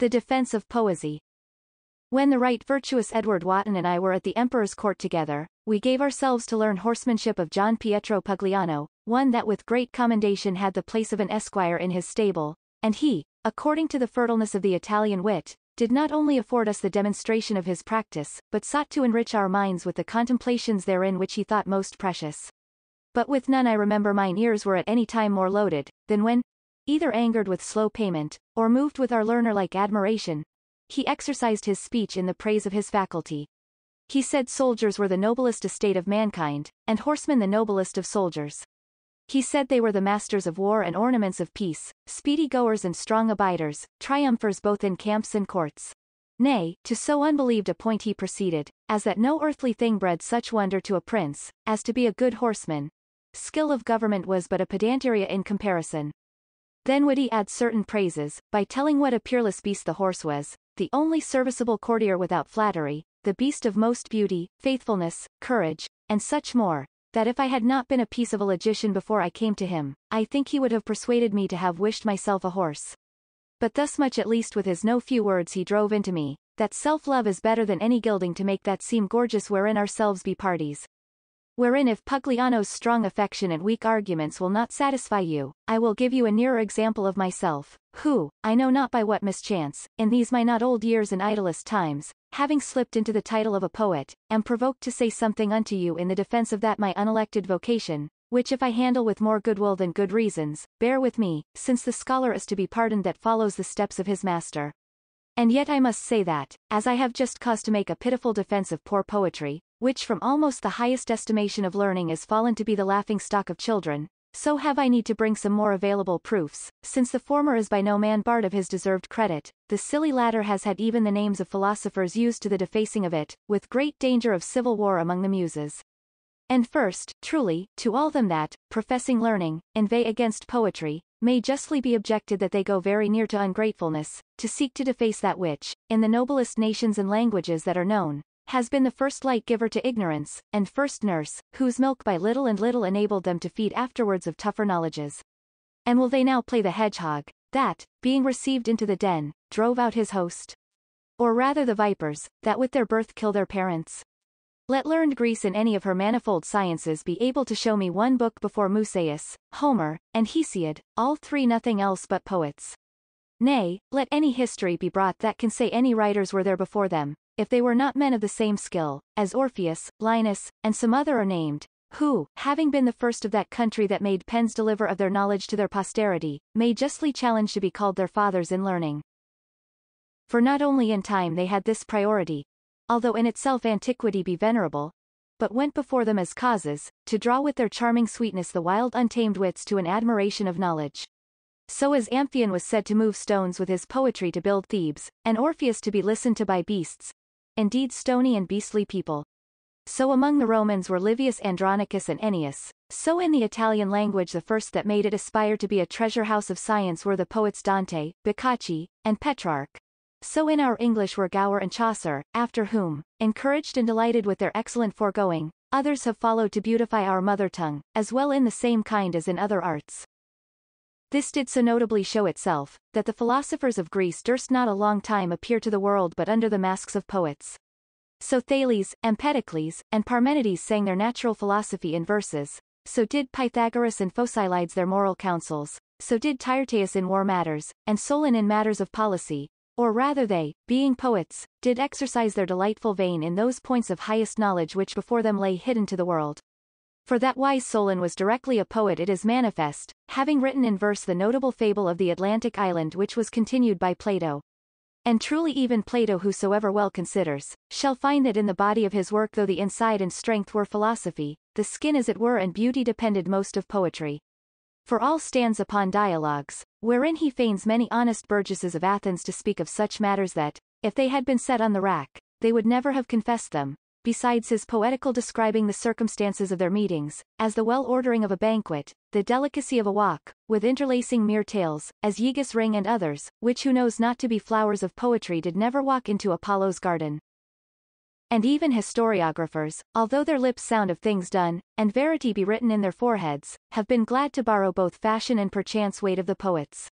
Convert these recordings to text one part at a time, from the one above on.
The Defense of Poesy. When the right virtuous Edward Wotton and I were at the Emperor's court together, we gave ourselves to learn horsemanship of John Pietro Pugliano, one that with great commendation had the place of an esquire in his stable, and he, according to the fertileness of the Italian wit, did not only afford us the demonstration of his practice, but sought to enrich our minds with the contemplations therein which he thought most precious. But with none I remember mine ears were at any time more loaded, than when, either angered with slow payment, or moved with our learner-like admiration, he exercised his speech in the praise of his faculty. He said soldiers were the noblest estate of mankind, and horsemen the noblest of soldiers. He said they were the masters of war and ornaments of peace, speedy goers and strong abiders, triumphers both in camps and courts. Nay, to so unbelieved a point he proceeded, as that no earthly thing bred such wonder to a prince, as to be a good horseman. Skill of government was but a pedanteria in comparison. Then would he add certain praises, by telling what a peerless beast the horse was, the only serviceable courtier without flattery, the beast of most beauty, faithfulness, courage, and such more, that if I had not been a piece of a logician before I came to him, I think he would have persuaded me to have wished myself a horse. But thus much at least with his no few words he drove into me, that self-love is better than any gilding to make that seem gorgeous wherein ourselves be parties, wherein if Pugliano's strong affection and weak arguments will not satisfy you, I will give you a nearer example of myself, who, I know not by what mischance, in these my not old years and idlest times, having slipped into the title of a poet, am provoked to say something unto you in the defense of that my unelected vocation, which if I handle with more goodwill than good reasons, bear with me, since the scholar is to be pardoned that follows the steps of his master. And yet I must say that, as I have just cause to make a pitiful defense of poor poetry, which from almost the highest estimation of learning is fallen to be the laughing stock of children, so have I need to bring some more available proofs, since the former is by no man barred of his deserved credit, the silly latter has had even the names of philosophers used to the defacing of it, with great danger of civil war among the muses. And first, truly, to all them that, professing learning, inveigh against poetry, may justly be objected that they go very near to ungratefulness, to seek to deface that which, in the noblest nations and languages that are known, has been the first light giver to ignorance, and first nurse, whose milk by little and little enabled them to feed afterwards of tougher knowledges. And will they now play the hedgehog, that, being received into the den, drove out his host? Or rather the vipers, that with their birth kill their parents? Let learned Greece in any of her manifold sciences be able to show me one book before Musaeus, Homer, and Hesiod, all three nothing else but poets. Nay, let any history be brought that can say any writers were there before them, if they were not men of the same skill, as Orpheus, Linus, and some other are named, who, having been the first of that country that made pens deliver of their knowledge to their posterity, may justly challenge to be called their fathers in learning. For not only in time they had this priority, although in itself antiquity be venerable, but went before them as causes, to draw with their charming sweetness the wild untamed wits to an admiration of knowledge. So as Amphion was said to move stones with his poetry to build Thebes, and Orpheus to be listened to by beasts, indeed stony and beastly people. So among the Romans were Livius Andronicus and Ennius, so in the Italian language the first that made it aspire to be a treasure house of science were the poets Dante, Boccaccio, and Petrarch. So in our English were Gower and Chaucer, after whom, encouraged and delighted with their excellent foregoing, others have followed to beautify our mother tongue, as well in the same kind as in other arts. This did so notably show itself, that the philosophers of Greece durst not a long time appear to the world but under the masks of poets. So Thales, Empedocles, and Parmenides sang their natural philosophy in verses, so did Pythagoras and Phocylides their moral counsels, so did Tyrtaeus in war matters, and Solon in matters of policy, or rather they, being poets, did exercise their delightful vein in those points of highest knowledge which before them lay hidden to the world. For that wise Solon was directly a poet it is manifest, having written in verse the notable fable of the Atlantic island which was continued by Plato. And truly even Plato whosoever well considers, shall find that in the body of his work though the inside and strength were philosophy, the skin as it were and beauty depended most of poetry. For all stands upon dialogues, wherein he feigns many honest burgesses of Athens to speak of such matters that, if they had been set on the rack, they would never have confessed them, besides his poetical describing the circumstances of their meetings, as the well-ordering of a banquet, the delicacy of a walk, with interlacing mere tales, as Gyges' ring and others, which who knows not to be flowers of poetry did never walk into Apollo's garden. And even historiographers, although their lips sound of things done, and verity be written in their foreheads, have been glad to borrow both fashion and perchance weight of the poets.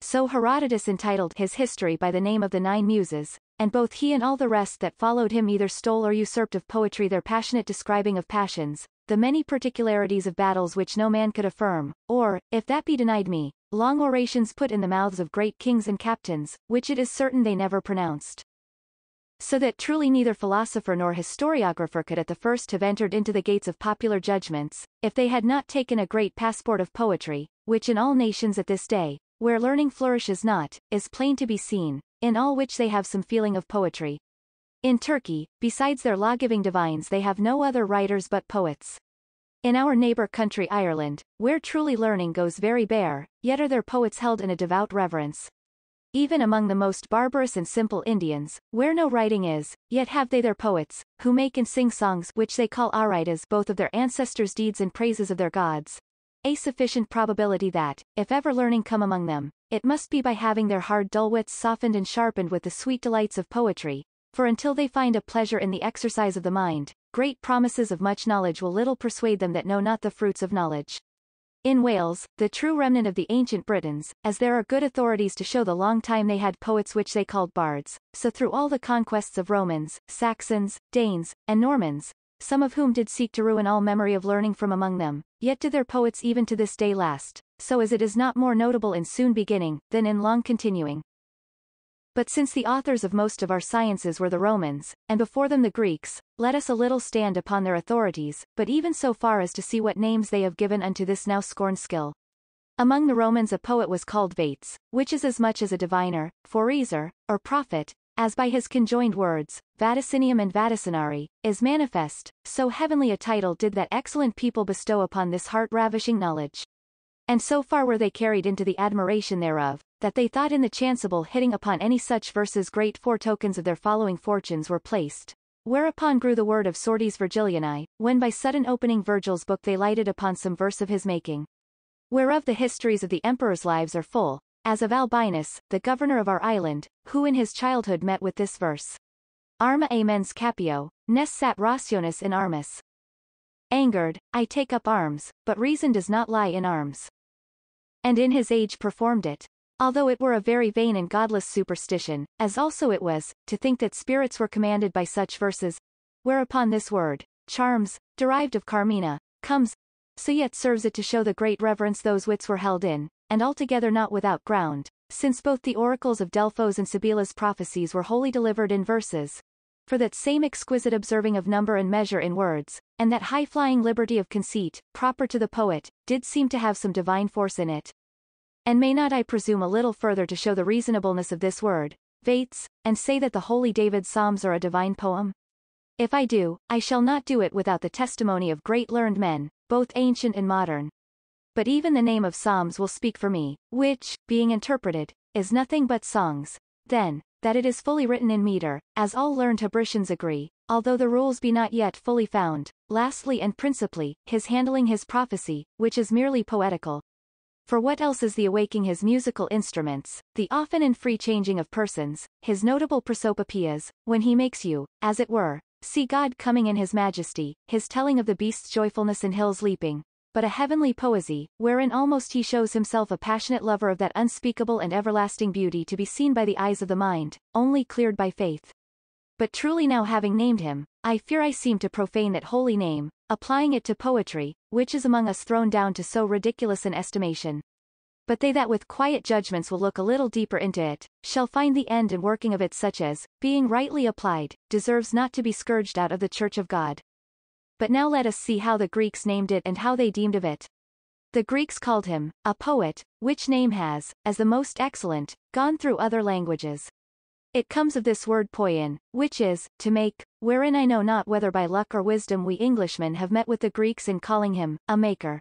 so Herodotus entitled his history by the name of the Nine Muses, and both he and all the rest that followed him either stole or usurped of poetry their passionate describing of passions, the many particularities of battles which no man could affirm, or, if that be denied me, long orations put in the mouths of great kings and captains, which it is certain they never pronounced. So that truly neither philosopher nor historiographer could at the first have entered into the gates of popular judgments, if they had not taken a great passport of poetry, which in all nations at this day, where learning flourishes not, is plain to be seen, in all which they have some feeling of poetry. In Turkey, besides their law-giving divines they have no other writers but poets. In our neighbor country Ireland, where truly learning goes very bare, yet are their poets held in a devout reverence. Even among the most barbarous and simple Indians, where no writing is, yet have they their poets, who make and sing songs which they call areytos both of their ancestors' deeds and praises of their gods. A sufficient probability that, if ever learning come among them, it must be by having their hard dull wits softened and sharpened with the sweet delights of poetry, for until they find a pleasure in the exercise of the mind, great promises of much knowledge will little persuade them that know not the fruits of knowledge. In Wales, the true remnant of the ancient Britons, as there are good authorities to show the long time they had poets which they called bards, so through all the conquests of Romans, Saxons, Danes, and Normans, some of whom did seek to ruin all memory of learning from among them, yet do their poets even to this day last, so as it is not more notable in soon beginning, than in long continuing. But since the authors of most of our sciences were the Romans, and before them the Greeks, let us a little stand upon their authorities, but even so far as to see what names they have given unto this now scorned skill. Among the Romans a poet was called Vates, which is as much as a diviner, phorizer, or prophet, as by his conjoined words, vaticinium and vaticinari, is manifest, so heavenly a title did that excellent people bestow upon this heart-ravishing knowledge. And so far were they carried into the admiration thereof, that they thought in the chanceable hitting upon any such verses great foretokens of their following fortunes were placed. Whereupon grew the word of Sortes Virgilianae, when by sudden opening Virgil's book they lighted upon some verse of his making. Whereof the histories of the emperors' lives are full, as of Albinus, the governor of our island, who in his childhood met with this verse. Arma amens capio, nes sat rationis in armis. Angered, I take up arms, but reason does not lie in arms and in his age performed it. Although it were a very vain and godless superstition, as also it was, to think that spirits were commanded by such verses, whereupon this word, charms, derived of Carmina, comes, so yet serves it to show the great reverence those wits were held in, and altogether not without ground, since both the oracles of Delphos and Sibylla's prophecies were wholly delivered in verses, for that same exquisite observing of number and measure in words, and that high-flying liberty of conceit, proper to the poet, did seem to have some divine force in it. And may not I presume a little further to show the reasonableness of this word, Vates, and say that the holy David's psalms are a divine poem? If I do, I shall not do it without the testimony of great learned men, both ancient and modern. But even the name of psalms will speak for me, which, being interpreted, is nothing but songs. Then, that it is fully written in meter, as all learned Hebricians agree, although the rules be not yet fully found, lastly and principally, his handling his prophecy, which is merely poetical. For what else is the awaking his musical instruments, the often and free changing of persons, his notable prosopopoeias, when he makes you, as it were, see God coming in his majesty, his telling of the beast's joyfulness and hills leaping, but a heavenly poesy, wherein almost he shows himself a passionate lover of that unspeakable and everlasting beauty to be seen by the eyes of the mind, only cleared by faith. But truly now having named him, I fear I seem to profane that holy name, applying it to poetry, which is among us thrown down to so ridiculous an estimation. But they that with quiet judgments will look a little deeper into it, shall find the end and working of it such as, being rightly applied, deserves not to be scourged out of the church of God. But now let us see how the Greeks named it and how they deemed of it. The Greeks called him, a poet, which name has, as the most excellent, gone through other languages. It comes of this word poion, which is, to make, wherein I know not whether by luck or wisdom we Englishmen have met with the Greeks in calling him, a maker.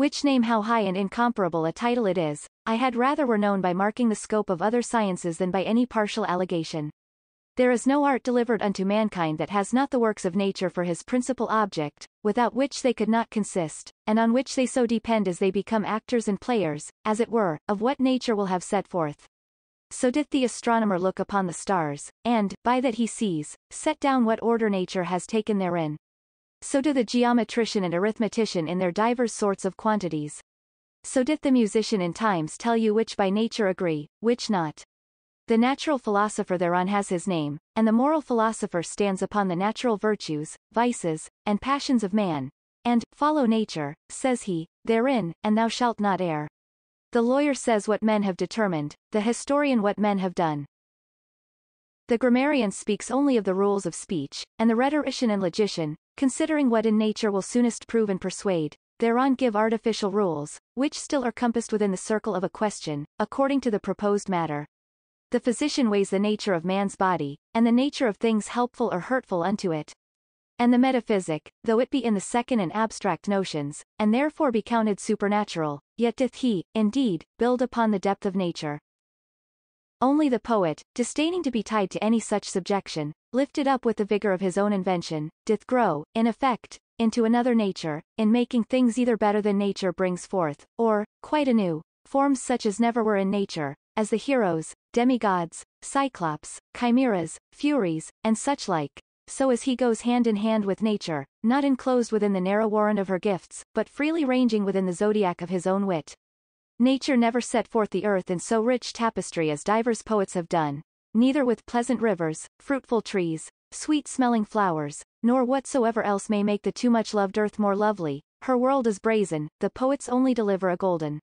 Which name how high and incomparable a title it is, I had rather were known by marking the scope of other sciences than by any partial allegation. There is no art delivered unto mankind that has not the works of nature for his principal object, without which they could not consist, and on which they so depend as they become actors and players, as it were, of what nature will have set forth. So did the astronomer look upon the stars, and, by that he sees, set down what order nature has taken therein. So do the geometrician and arithmetician in their divers sorts of quantities. so doth the musician in times tell you which by nature agree, which not. The natural philosopher thereon has his name, and the moral philosopher stands upon the natural virtues, vices, and passions of man, and, follow nature, says he, therein, and thou shalt not err. The lawyer says what men have determined, the historian what men have done. The grammarian speaks only of the rules of speech, and the rhetorician and logician, considering what in nature will soonest prove and persuade, thereon give artificial rules, which still are compassed within the circle of a question, according to the proposed matter. The physician weighs the nature of man's body, and the nature of things helpful or hurtful unto it. And the metaphysic, though it be in the second and abstract notions, and therefore be counted supernatural, yet doth he, indeed, build upon the depth of nature. Only the poet, disdaining to be tied to any such subjection, lifted up with the vigor of his own invention, doth grow, in effect, into another nature, in making things either better than nature brings forth, or, quite anew, forms such as never were in nature, as the heroes, demigods, cyclops, chimeras, furies, and such like, so as he goes hand in hand with nature, not enclosed within the narrow warrant of her gifts, but freely ranging within the zodiac of his own wit. Nature never set forth the earth in so rich tapestry as divers poets have done, neither with pleasant rivers, fruitful trees, sweet-smelling flowers, nor whatsoever else may make the too much loved earth more lovely, her world is brazen, the poets only deliver a golden.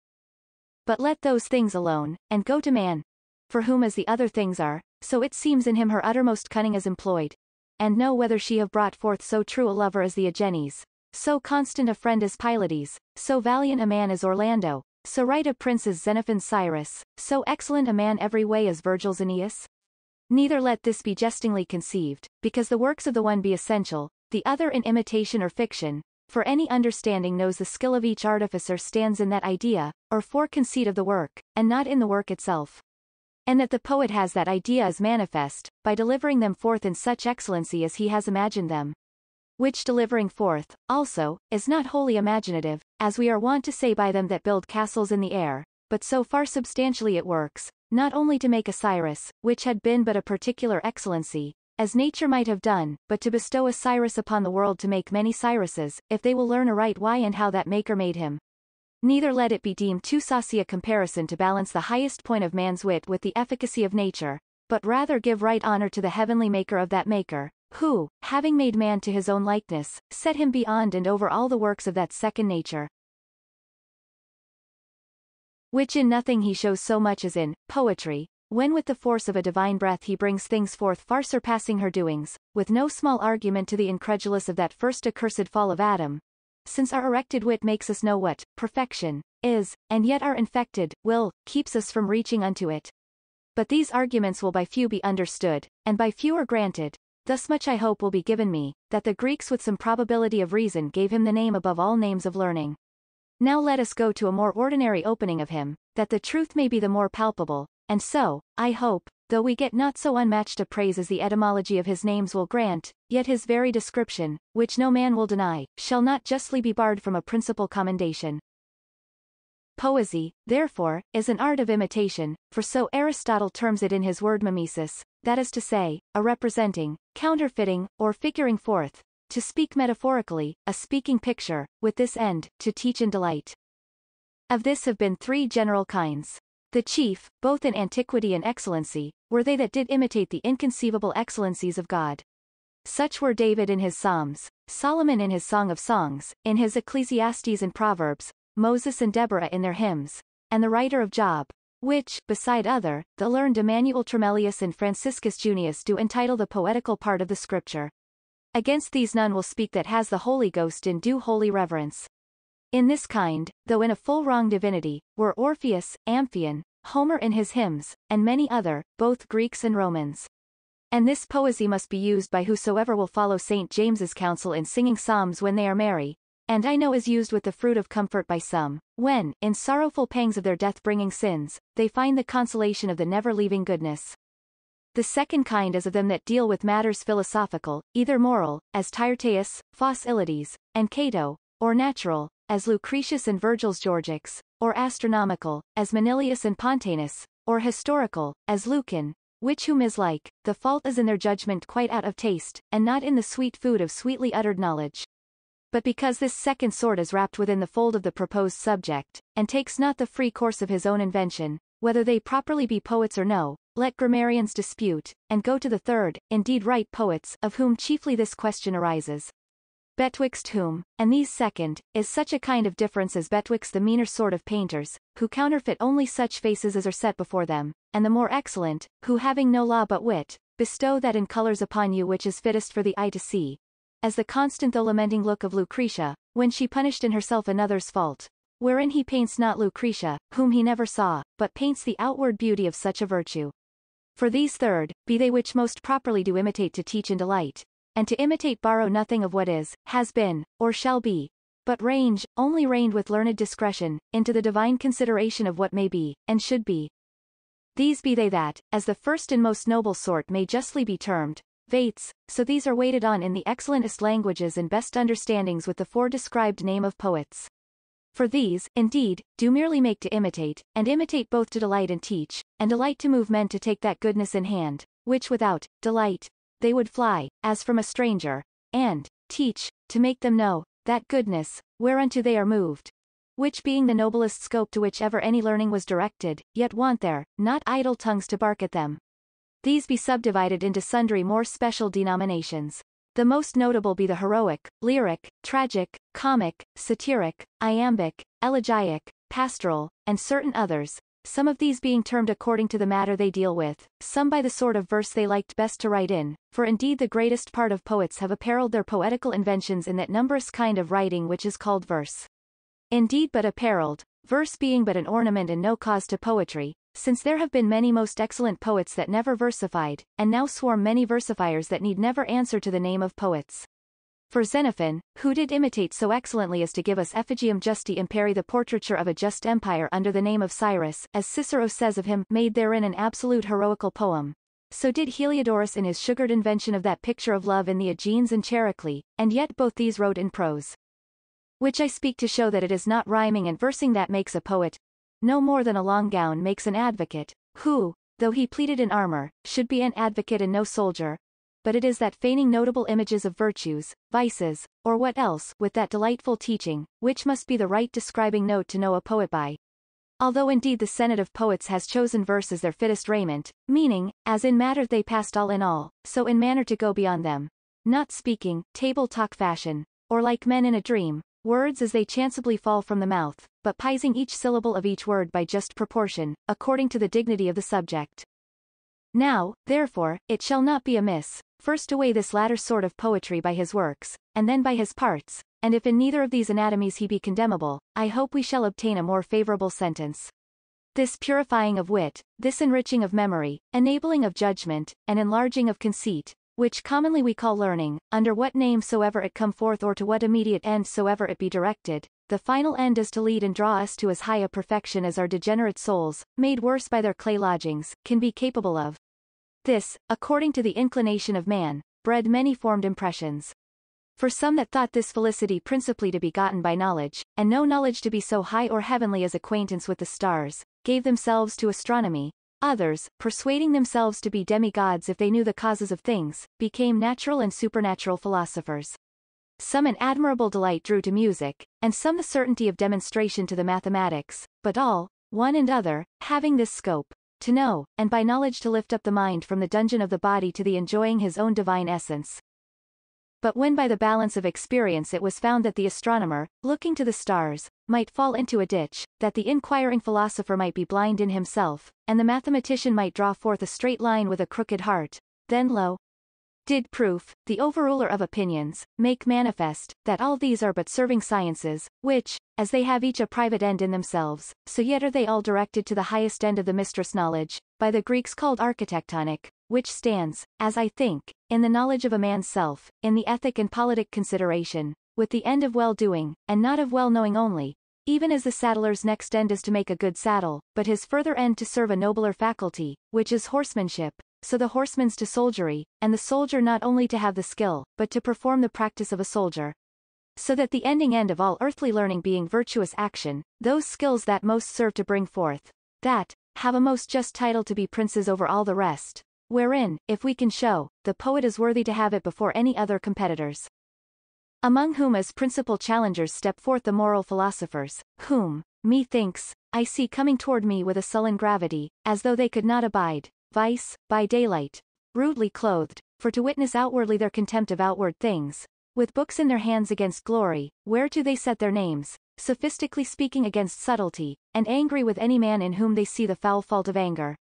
But let those things alone, and go to man. For whom as the other things are, so it seems in him her uttermost cunning is employed. And know whether she have brought forth so true a lover as Theagenes, so constant a friend as Pylades, so valiant a man as Orlando, so right a prince as Xenophon's Cyrus, so excellent a man every way as Virgil's Aeneas? Neither let this be jestingly conceived, because the works of the one be essential, the other in imitation or fiction, for any understanding knows the skill of each artificer stands in that idea, or foreconceit of the work, and not in the work itself. And that the poet has that idea is manifest, by delivering them forth in such excellency as he has imagined them. Which delivering forth, also, is not wholly imaginative, as we are wont to say by them that build castles in the air, but so far substantially it works, not only to make a Cyrus, which had been but a particular excellency, as nature might have done, but to bestow a Cyrus upon the world to make many Cyruses, if they will learn aright why and how that maker made him. Neither let it be deemed too saucy a comparison to balance the highest point of man's wit with the efficacy of nature, but rather give right honor to the heavenly maker of that maker, who, having made man to his own likeness, set him beyond and over all the works of that second nature. Which in nothing he shows so much as in, poetry, when with the force of a divine breath he brings things forth far surpassing her doings, with no small argument to the incredulous of that first accursed fall of Adam, since our erected wit makes us know what perfection is, and yet our infected will keeps us from reaching unto it. But these arguments will by few be understood, and by few are granted. Thus much I hope will be given me, that the Greeks with some probability of reason gave him the name above all names of learning. Now let us go to a more ordinary opening of him, that the truth may be the more palpable, and so, I hope, though we get not so unmatched a praise as the etymology of his names will grant, yet his very description, which no man will deny, shall not justly be barred from a principal commendation. Poesy, therefore, is an art of imitation, for so Aristotle terms it in his word mimesis, that is to say, a representing, counterfeiting, or figuring forth, to speak metaphorically, a speaking picture, with this end, to teach and delight. Of this have been three general kinds. The chief, both in antiquity and excellency, were they that did imitate the inconceivable excellencies of God. Such were David in his Psalms, Solomon in his Song of Songs, in his Ecclesiastes and Proverbs, Moses and Deborah in their hymns, and the writer of Job, which, beside other, the learned Emmanuel Tremellius and Franciscus Junius do entitle the poetical part of the scripture. Against these none will speak that has the Holy Ghost in due holy reverence. In this kind, though in a full wrong divinity, were Orpheus, Amphion, Homer in his hymns, and many other, both Greeks and Romans. And this poesy must be used by whosoever will follow St. James's counsel in singing psalms when they are merry, and I know is used with the fruit of comfort by some, when, in sorrowful pangs of their death-bringing sins, they find the consolation of the never-leaving goodness. The second kind is of them that deal with matters philosophical, either moral, as Tyrtaeus, Phocylides, and Cato, or natural, as Lucretius and Virgil's Georgics, or astronomical, as Manilius and Pontanus, or historical, as Lucan, which whom is like, the fault is in their judgment quite out of taste, and not in the sweet food of sweetly uttered knowledge. But because this second sort is wrapped within the fold of the proposed subject, and takes not the free course of his own invention, whether they properly be poets or no, let grammarians dispute, and go to the third, indeed right poets, of whom chiefly this question arises. Betwixt whom, and these second, is such a kind of difference as betwixt the meaner sort of painters, who counterfeit only such faces as are set before them, and the more excellent, who having no law but wit, bestow that in colours upon you which is fittest for the eye to see. As the constant though lamenting look of Lucretia, when she punished in herself another's fault, wherein he paints not Lucretia, whom he never saw, but paints the outward beauty of such a virtue. For these third, be they which most properly do imitate to teach and delight, and to imitate borrow nothing of what is, has been, or shall be, but range, only reigned with learned discretion, into the divine consideration of what may be, and should be. These be they that, as the first and most noble sort may justly be termed, Vates, so these are waited on in the excellentest languages and best understandings with the fore-described name of poets. For these, indeed, do merely make to imitate, and imitate both to delight and teach, and delight to move men to take that goodness in hand, which without, delight, they would fly, as from a stranger, and, teach, to make them know, that goodness, whereunto they are moved, which being the noblest scope to which ever any learning was directed, yet want there, not idle tongues to bark at them. These be subdivided into sundry more special denominations. The most notable be the heroic, lyric, tragic, comic, satiric, iambic, elegiac, pastoral, and certain others, some of these being termed according to the matter they deal with, some by the sort of verse they liked best to write in, for indeed the greatest part of poets have apparelled their poetical inventions in that numberous kind of writing which is called verse. Indeed but apparelled, verse being but an ornament and no cause to poetry, since there have been many most excellent poets that never versified, and now swarm many versifiers that need never answer to the name of poets. For Xenophon, who did imitate so excellently as to give us Effigium Justi Imperi the portraiture of a just empire under the name of Cyrus, as Cicero says of him, made therein an absolute heroical poem. So did Heliodorus in his sugared invention of that picture of love in Theagenes and Chariclea, and yet both these wrote in prose. Which I speak to show that it is not rhyming and versing that makes a poet, no more than a long gown makes an advocate, who, though he pleaded in armor, should be an advocate and no soldier, but it is that feigning notable images of virtues, vices, or what else, with that delightful teaching, which must be the right describing note to know a poet by. Although indeed the Senate of Poets has chosen verse as their fittest raiment, meaning, as in matter they passed all in all, so in manner to go beyond them. Not speaking, table talk fashion, or like men in a dream, words as they chanceably fall from the mouth, but pising each syllable of each word by just proportion, according to the dignity of the subject. Now, therefore, it shall not be amiss, first to weigh this latter sort of poetry by his works, and then by his parts, and if in neither of these anatomies he be condemnable, I hope we shall obtain a more favorable sentence. This purifying of wit, this enriching of memory, enabling of judgment, and enlarging of conceit, which commonly we call learning, under what name soever it come forth or to what immediate end soever it be directed, the final end is to lead and draw us to as high a perfection as our degenerate souls, made worse by their clay lodgings, can be capable of. This, according to the inclination of man, bred many formed impressions. For some that thought this felicity principally to be gotten by knowledge, and no knowledge to be so high or heavenly as acquaintance with the stars, gave themselves to astronomy, Others, persuading themselves to be demigods if they knew the causes of things, became natural and supernatural philosophers. Some an admirable delight drew to music, and some the certainty of demonstration to the mathematics, but all, one and other, having this scope, to know, and by knowledge to lift up the mind from the dungeon of the body to the enjoying his own divine essence, but when by the balance of experience it was found that the astronomer, looking to the stars, might fall into a ditch, that the inquiring philosopher might be blind in himself, and the mathematician might draw forth a straight line with a crooked heart, then lo, did proof, the overruler of opinions, make manifest, that all these are but serving sciences, which, as they have each a private end in themselves, so yet are they all directed to the highest end of the mistress knowledge, by the Greeks called architectonic, which stands, as I think, in the knowledge of a man's self, in the ethic and politic consideration, with the end of well-doing, and not of well-knowing only, even as the saddler's next end is to make a good saddle, but his further end to serve a nobler faculty, which is horsemanship, so the horseman's to soldiery, and the soldier not only to have the skill, but to perform the practice of a soldier. So that the ending end of all earthly learning being virtuous action, those skills that most serve to bring forth, that, have a most just title to be princes over all the rest, wherein, if we can show, the poet is worthy to have it before any other competitors. Among whom as principal challengers step forth the moral philosophers, whom, methinks, I see coming toward me with a sullen gravity, as though they could not abide, vice, by daylight, rudely clothed, for to witness outwardly their contempt of outward things, with books in their hands against glory, whereto they set their names, sophistically speaking against subtlety, and angry with any man in whom they see the foul fault of anger.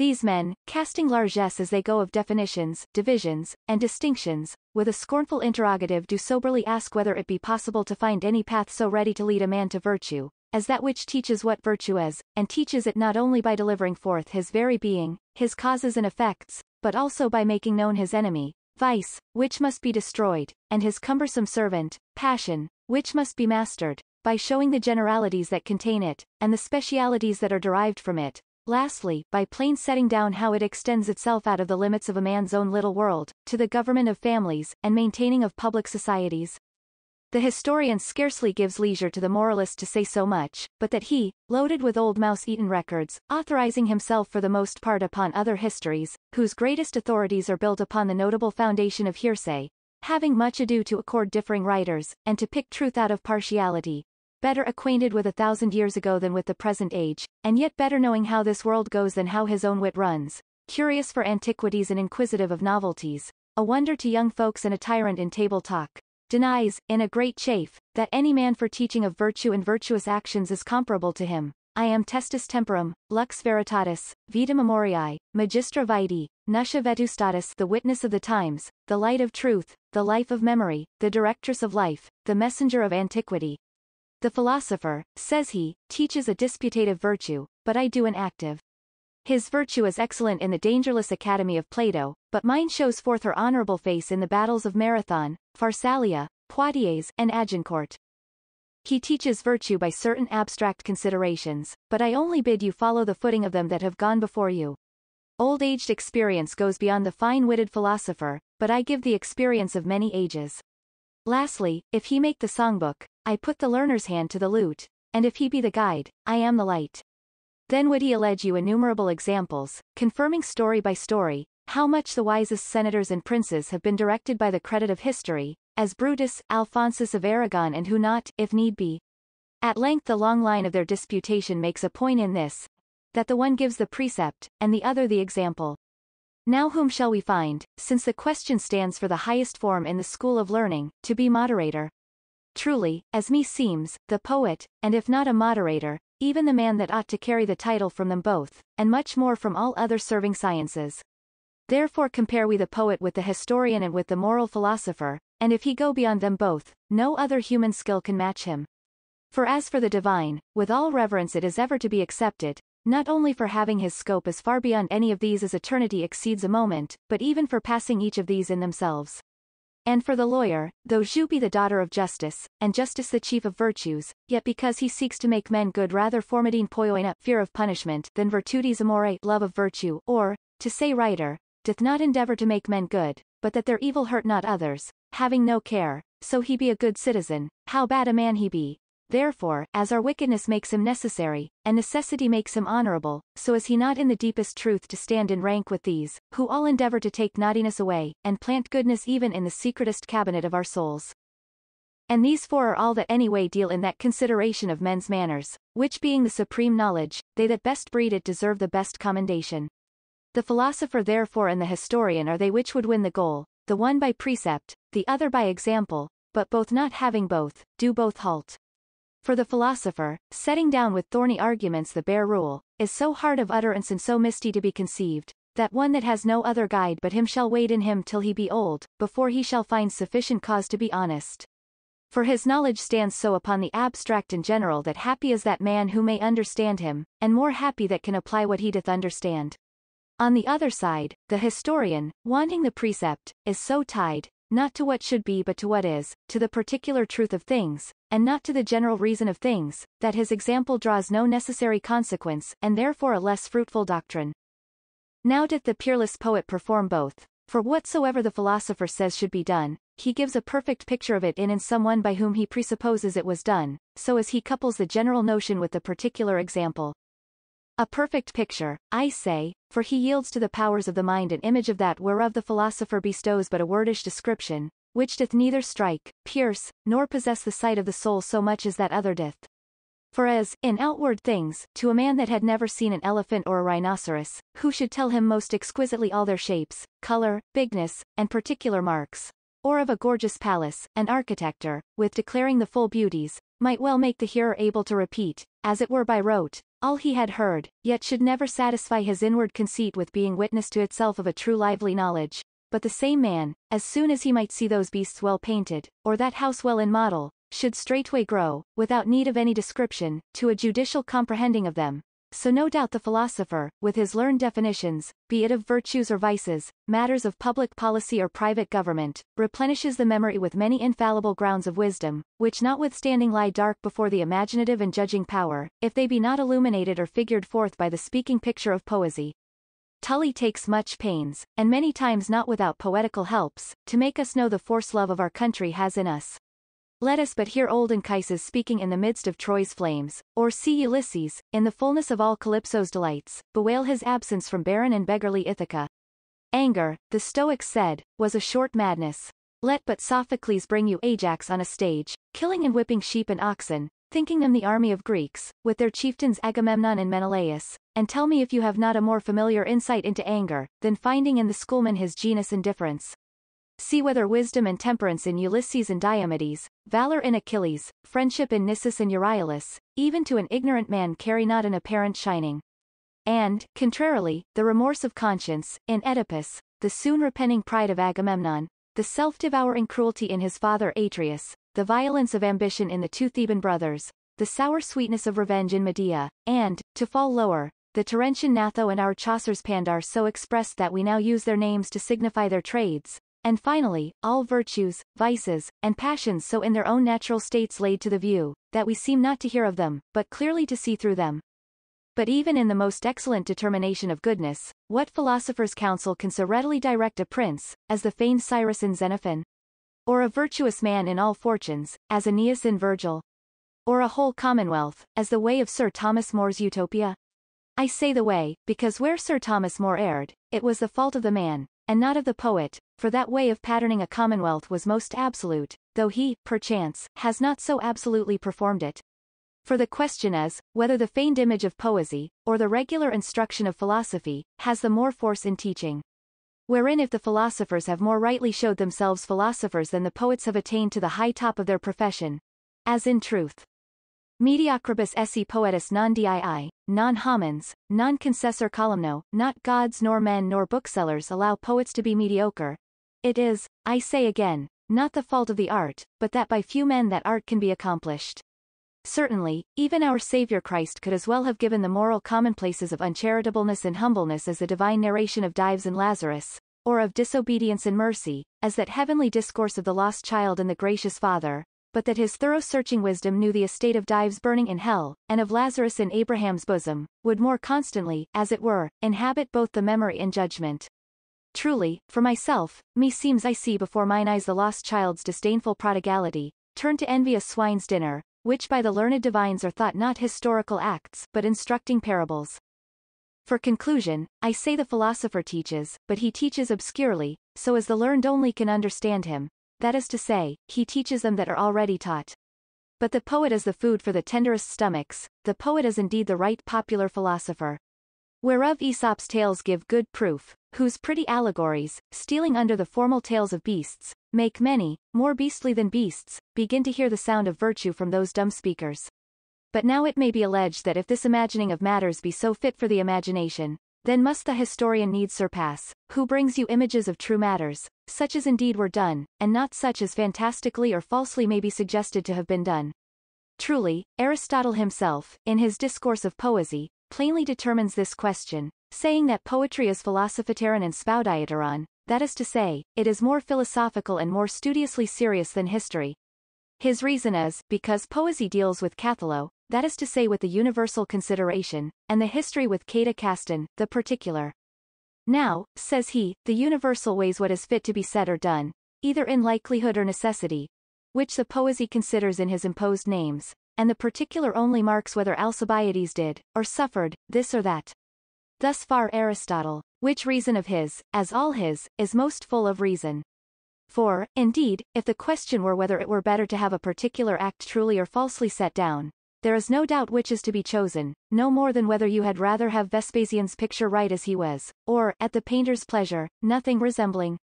These men, casting largesse as they go of definitions, divisions, and distinctions, with a scornful interrogative do soberly ask whether it be possible to find any path so ready to lead a man to virtue, as that which teaches what virtue is, and teaches it not only by delivering forth his very being, his causes and effects, but also by making known his enemy, vice, which must be destroyed, and his cumbersome servant, passion, which must be mastered, by showing the generalities that contain it, and the specialities that are derived from it, lastly, by plain setting down how it extends itself out of the limits of a man's own little world, to the government of families, and maintaining of public societies, the historian scarcely gives leisure to the moralist to say so much, but that he, loaded with old mouse-eaten records, authorizing himself for the most part upon other histories, whose greatest authorities are built upon the notable foundation of hearsay, having much ado to accord differing writers, and to pick truth out of partiality, better acquainted with a thousand years ago than with the present age, and yet better knowing how this world goes than how his own wit runs, curious for antiquities and inquisitive of novelties, a wonder to young folks and a tyrant in table talk, denies, in a great chafe, that any man for teaching of virtue and virtuous actions is comparable to him. I am testis temporum, lux veritatis, vita memoriae, magistra vitae, nuscia vetustatis the witness of the times, the light of truth, the life of memory, the directress of life, the messenger of antiquity. The philosopher, says he, teaches a disputative virtue, but I do an active. His virtue is excellent in the dangerous academy of Plato, but mine shows forth her honorable face in the battles of Marathon, Pharsalia, Poitiers, and Agincourt. He teaches virtue by certain abstract considerations, but I only bid you follow the footing of them that have gone before you. Old-aged experience goes beyond the fine-witted philosopher, but I give the experience of many ages. Lastly, if he make the songbook, I put the learner's hand to the lute, and if he be the guide, I am the light. Then would he allege you innumerable examples, confirming story by story, how much the wisest senators and princes have been directed by the credit of history, as Brutus, Alphonsus of Aragon and who not, if need be. At length the long line of their disputation makes a point in this, that the one gives the precept, and the other the example. Now whom shall we find, since the question stands for the highest form in the school of learning, to be moderator? Truly, as me seems, the poet, and if not a moderator, even the man that ought to carry the title from them both, and much more from all other serving sciences. Therefore compare we the poet with the historian and with the moral philosopher, and if he go beyond them both, no other human skill can match him. For as for the divine, with all reverence it is ever to be accepted, not only for having his scope as far beyond any of these as eternity exceeds a moment, but even for passing each of these in themselves. And for the lawyer, though Jus be the daughter of justice, and justice the chief of virtues, yet because he seeks to make men good rather formidine poioina fear of punishment than virtutis amore love of virtue, or, to say righter, doth not endeavor to make men good, but that their evil hurt not others, having no care, so he be a good citizen, how bad a man he be, Therefore, as our wickedness makes him necessary, and necessity makes him honorable, so is he not in the deepest truth to stand in rank with these, who all endeavor to take naughtiness away, and plant goodness even in the secretest cabinet of our souls. And these four are all that any way deal in that consideration of men's manners, which being the supreme knowledge, they that best breed it deserve the best commendation. The philosopher therefore and the historian are they which would win the goal, the one by precept, the other by example, but both not having both, do both halt. For the philosopher, setting down with thorny arguments the bare rule, is so hard of utterance and so misty to be conceived, that one that has no other guide but him shall wait in him till he be old, before he shall find sufficient cause to be honest. For his knowledge stands so upon the abstract and general that happy is that man who may understand him, and more happy that can apply what he doth understand. On the other side, the historian, wanting the precept, is so tied, not to what should be but to what is, to the particular truth of things, and not to the general reason of things, that his example draws no necessary consequence, and therefore a less fruitful doctrine. Now doth the peerless poet perform both, for whatsoever the philosopher says should be done, he gives a perfect picture of it in in some one by whom he presupposes it was done, so as he couples the general notion with the particular example. A perfect picture, I say, for he yields to the powers of the mind an image of that whereof the philosopher bestows but a wordish description, which doth neither strike, pierce, nor possess the sight of the soul so much as that other doth. For as, in outward things, to a man that had never seen an elephant or a rhinoceros, who should tell him most exquisitely all their shapes, colour, bigness, and particular marks, or of a gorgeous palace, an architector, with declaring the full beauties, might well make the hearer able to repeat, as it were by rote, all he had heard, yet should never satisfy his inward conceit with being witness to itself of a true lively knowledge. But the same man, as soon as he might see those beasts well painted, or that house well in model, should straightway grow, without need of any description, to a judicial comprehending of them, so no doubt the philosopher, with his learned definitions, be it of virtues or vices, matters of public policy or private government, replenishes the memory with many infallible grounds of wisdom, which notwithstanding lie dark before the imaginative and judging power, if they be not illuminated or figured forth by the speaking picture of poesy. Tully takes much pains, and many times not without poetical helps, to make us know the force love of our country has in us. Let us but hear old Anchises speaking in the midst of Troy's flames, or see Ulysses, in the fullness of all Calypso's delights, bewail his absence from barren and beggarly Ithaca. Anger, the Stoics said, was a short madness. Let but Sophocles bring you Ajax on a stage, killing and whipping sheep and oxen, thinking them the army of Greeks, with their chieftains Agamemnon and Menelaus, and tell me if you have not a more familiar insight into anger, than finding in the schoolman his genus indifference, See whether wisdom and temperance in Ulysses and Diomedes, valor in Achilles, friendship in Nisus and Euryalus, even to an ignorant man carry not an apparent shining. And, contrarily, the remorse of conscience, in Oedipus, the soon repenting pride of Agamemnon, the self-devouring cruelty in his father Atreus, the violence of ambition in the two Theban brothers, the sour sweetness of revenge in Medea, and, to fall lower, the Terentian Gnatho and our Chaucer's Pandar so expressed that we now use their names to signify their trades, and finally, all virtues, vices, and passions so in their own natural states laid to the view, that we seem not to hear of them, but clearly to see through them. But even in the most excellent determination of goodness, what philosopher's counsel can so readily direct a prince, as the feigned Cyrus in Xenophon? Or a virtuous man in all fortunes, as Aeneas in Virgil? Or a whole commonwealth, as the way of Sir Thomas More's Utopia? I say the way, because where Sir Thomas More erred, it was the fault of the man, and not of the poet, for that way of patterning a commonwealth was most absolute, though he, perchance, has not so absolutely performed it. For the question is, whether the feigned image of poesy, or the regular instruction of philosophy, has the more force in teaching. Wherein if the philosophers have more rightly showed themselves philosophers than the poets have attained to the high top of their profession. As in truth, Mediocribus esse poetus non dii, non homines, non concessor columno, not gods nor men nor booksellers allow poets to be mediocre. It is, I say again, not the fault of the art, but that by few men that art can be accomplished. Certainly, even our Saviour Christ could as well have given the moral commonplaces of uncharitableness and humbleness as the divine narration of Dives and Lazarus, or of disobedience and mercy, as that heavenly discourse of the lost child and the gracious Father, but that his thorough-searching wisdom knew the estate of Dives burning in hell, and of Lazarus in Abraham's bosom, would more constantly, as it were, inhabit both the memory and judgment. Truly, for myself, me seems I see before mine eyes the lost child's disdainful prodigality, turned to a swine's dinner, which by the learned divines are thought not historical acts, but instructing parables. For conclusion, I say the philosopher teaches, but he teaches obscurely, so as the learned only can understand him, that is to say, he teaches them that are already taught. But the poet is the food for the tenderest stomachs, the poet is indeed the right popular philosopher. Whereof Aesop's tales give good proof, whose pretty allegories, stealing under the formal tales of beasts, make many, more beastly than beasts, begin to hear the sound of virtue from those dumb speakers. But now it may be alleged that if this imagining of matters be so fit for the imagination, then must the historian needs surpass, who brings you images of true matters, such as indeed were done, and not such as fantastically or falsely may be suggested to have been done. Truly, Aristotle himself, in his Discourse of Poesy, plainly determines this question, saying that poetry is philosophoteron and spoudaioteron, that is to say, it is more philosophical and more studiously serious than history. His reason is, because poesy deals with kathalo, that is to say with the universal consideration, and the history with kaston, the particular. Now, says he, the universal weighs what is fit to be said or done, either in likelihood or necessity, which the poesy considers in his imposed names, and the particular only marks whether Alcibiades did, or suffered, this or that. Thus far Aristotle, which reason of his, as all his, is most full of reason. For, indeed, if the question were whether it were better to have a particular act truly or falsely set down, there is no doubt which is to be chosen, no more than whether you had rather have Vespasian's picture right as he was, or, at the painter's pleasure, nothing resembling.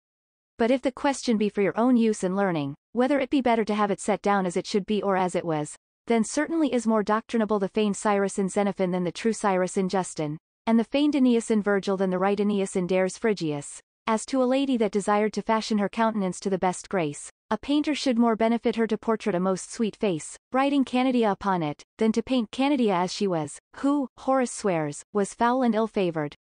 But if the question be for your own use and learning, whether it be better to have it set down as it should be or as it was, then certainly is more doctrinable the feigned Cyrus in Xenophon than the true Cyrus in Justin, and the feigned Aeneas in Virgil than the right Aeneas in Dares Phrygius. As to a lady that desired to fashion her countenance to the best grace, a painter should more benefit her to portrait a most sweet face, writing Canidia upon it, than to paint Canidia as she was, who, Horace swears, was foul and ill-favored.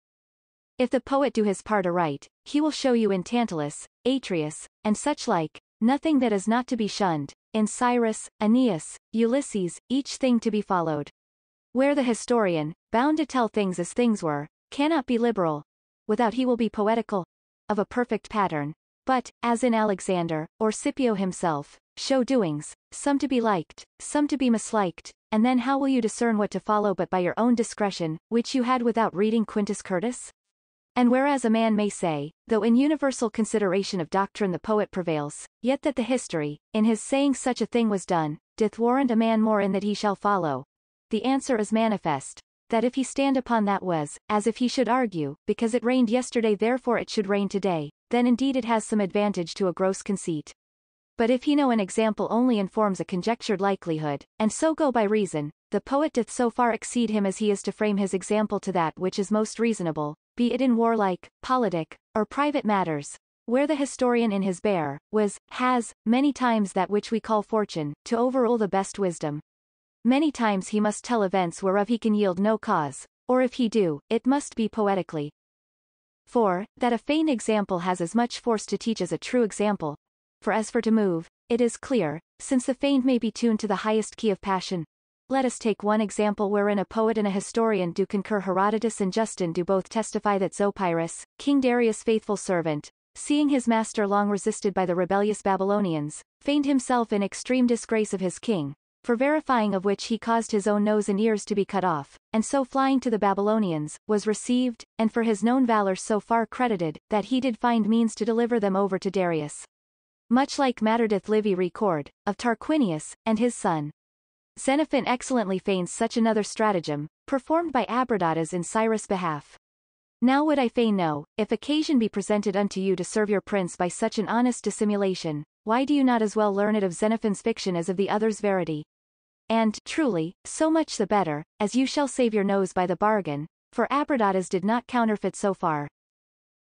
If the poet do his part aright, he will show you in Tantalus, Atreus, and such like, nothing that is not to be shunned, in Cyrus, Aeneas, Ulysses, each thing to be followed. Where the historian, bound to tell things as things were, cannot be liberal, without he will be poetical, of a perfect pattern, but, as in Alexander, or Scipio himself, show doings, some to be liked, some to be misliked, and then how will you discern what to follow but by your own discretion, which you had without reading Quintus Curtius? And whereas a man may say, though in universal consideration of doctrine the poet prevails, yet that the history, in his saying such a thing was done, doth warrant a man more in that he shall follow. The answer is manifest, that if he stand upon that was, as if he should argue, because it rained yesterday therefore it should rain today, then indeed it has some advantage to a gross conceit. But if he know an example only informs a conjectured likelihood, and so go by reason, the poet doth so far exceed him as he is to frame his example to that which is most reasonable, be it in warlike, politic, or private matters, where the historian in his bare, was, has, many times that which we call fortune, to overrule the best wisdom, Many times he must tell events whereof he can yield no cause, or if he do, it must be poetically. For, that a feigned example has as much force to teach as a true example. For as for to move, it is clear, since the feigned may be tuned to the highest key of passion. Let us take one example wherein a poet and a historian do concur Herodotus and Justin do both testify that Zopyrus, King Darius' faithful servant, seeing his master long resisted by the rebellious Babylonians, feigned himself in extreme disgrace of his king, for verifying of which he caused his own nose and ears to be cut off, and so flying to the Babylonians, was received, and for his known valor so far credited, that he did find means to deliver them over to Darius. Much like matter doth Livy record, of Tarquinius, and his son. Xenophon excellently feigns such another stratagem, performed by Abradatas in Cyrus' behalf. Now would I fain know, if occasion be presented unto you to serve your prince by such an honest dissimulation, why do you not as well learn it of Xenophon's fiction as of the other's verity? And, truly, so much the better, as you shall save your nose by the bargain, for Abradatas did not counterfeit so far.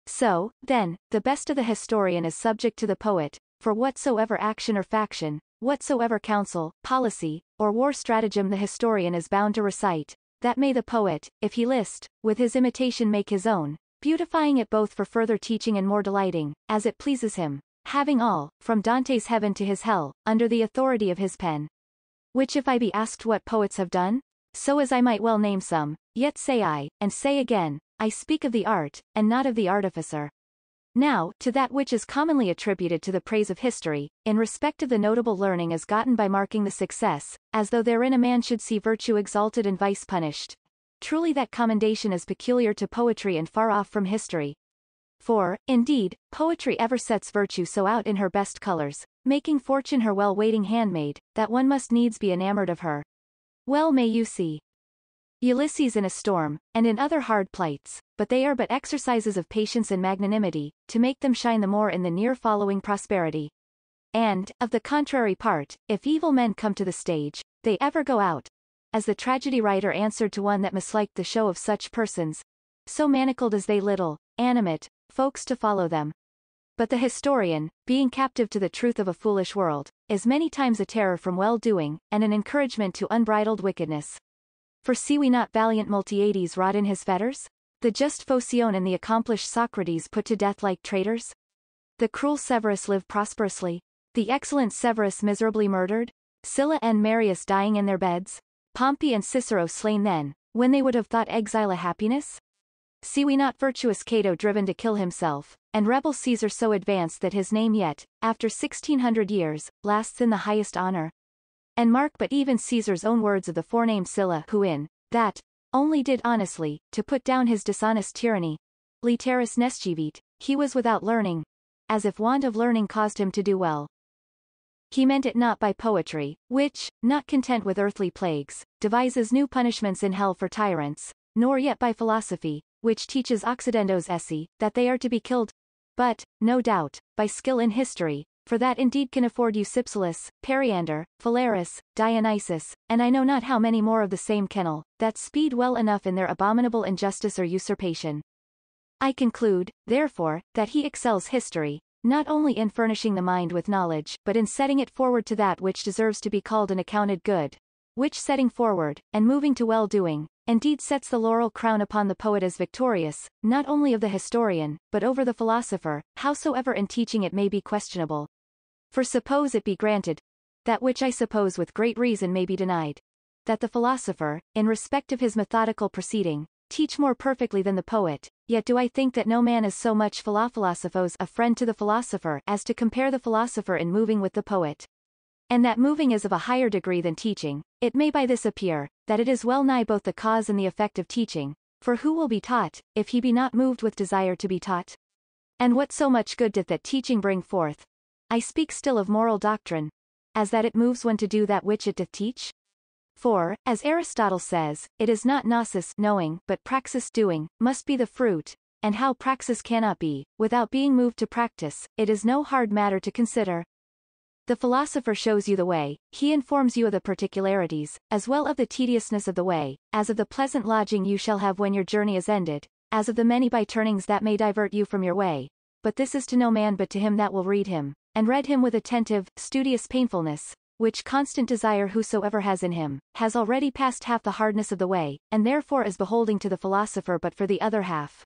So, then, the best of the historian is subject to the poet, for whatsoever action or faction, whatsoever counsel, policy, or war stratagem the historian is bound to recite, that may the poet, if he list, with his imitation make his own, beautifying it both for further teaching and more delighting, as it pleases him, having all, from Dante's heaven to his hell, under the authority of his pen. Which if I be asked what poets have done? So as I might well name some, yet say I, and say again, I speak of the art, and not of the artificer. Now, to that which is commonly attributed to the praise of history, in respect of the notable learning is gotten by marking the success, as though therein a man should see virtue exalted and vice punished. Truly that commendation is peculiar to poetry and far off from history, for, indeed, poetry ever sets virtue so out in her best colors, making fortune her well-waiting handmaid, that one must needs be enamored of her. Well may you see. Ulysses in a storm, and in other hard plights, but they are but exercises of patience and magnanimity, to make them shine the more in the near following prosperity. And, of the contrary part, if evil men come to the stage, they ever go out. As the tragedy writer answered to one that misliked the show of such persons, so manacled as they little, animate, folks to follow them. But the historian, being captive to the truth of a foolish world, is many times a terror from well-doing, and an encouragement to unbridled wickedness. For see we not valiant Miltiades rot in his fetters? The just Phocion and the accomplished Socrates put to death like traitors? The cruel Severus live prosperously? The excellent Severus miserably murdered? Sylla and Marius dying in their beds? Pompey and Cicero slain then, when they would have thought exile a happiness? See we not virtuous Cato driven to kill himself, and rebel Caesar so advanced that his name yet, after sixteen hundred years, lasts in the highest honor? And mark but even Caesar's own words of the forenamed Sylla who in, that, only did honestly, to put down his dishonest tyranny. Literis nescivit, he was without learning. as if want of learning caused him to do well. He meant it not by poetry, which, not content with earthly plagues, devises new punishments in hell for tyrants, nor yet by philosophy, which teaches Occidendos esse, that they are to be killed, but, no doubt, by skill in history, for that indeed can afford you Cypselus, Periander, Phalaris, Dionysus, and I know not how many more of the same kennel, that speed well enough in their abominable injustice or usurpation. I conclude, therefore, that he excels history, not only in furnishing the mind with knowledge, but in setting it forward to that which deserves to be called and accounted good, which setting forward, and moving to well-doing, indeed sets the laurel crown upon the poet as victorious, not only of the historian, but over the philosopher, howsoever in teaching it may be questionable. For suppose it be granted, that which I suppose with great reason may be denied, that the philosopher, in respect of his methodical proceeding, teach more perfectly than the poet, yet do I think that no man is so much philophilosophos a friend to the philosopher as to compare the philosopher in moving with the poet. And that moving is of a higher degree than teaching, it may by this appear, that it is well nigh both the cause and the effect of teaching, for who will be taught, if he be not moved with desire to be taught? And what so much good doth that teaching bring forth? I speak still of moral doctrine, as that it moves one to do that which it doth teach? For, as Aristotle says, it is not gnosis knowing, but praxis doing, must be the fruit, and how praxis cannot be, without being moved to practice, it is no hard matter to consider. The philosopher shows you the way, he informs you of the particularities, as well of the tediousness of the way, as of the pleasant lodging you shall have when your journey is ended, as of the many by turnings that may divert you from your way. But this is to no man but to him that will read him, and read him with attentive, studious painfulness, which constant desire whosoever has in him, has already passed half the hardness of the way, and therefore is beholding to the philosopher but for the other half.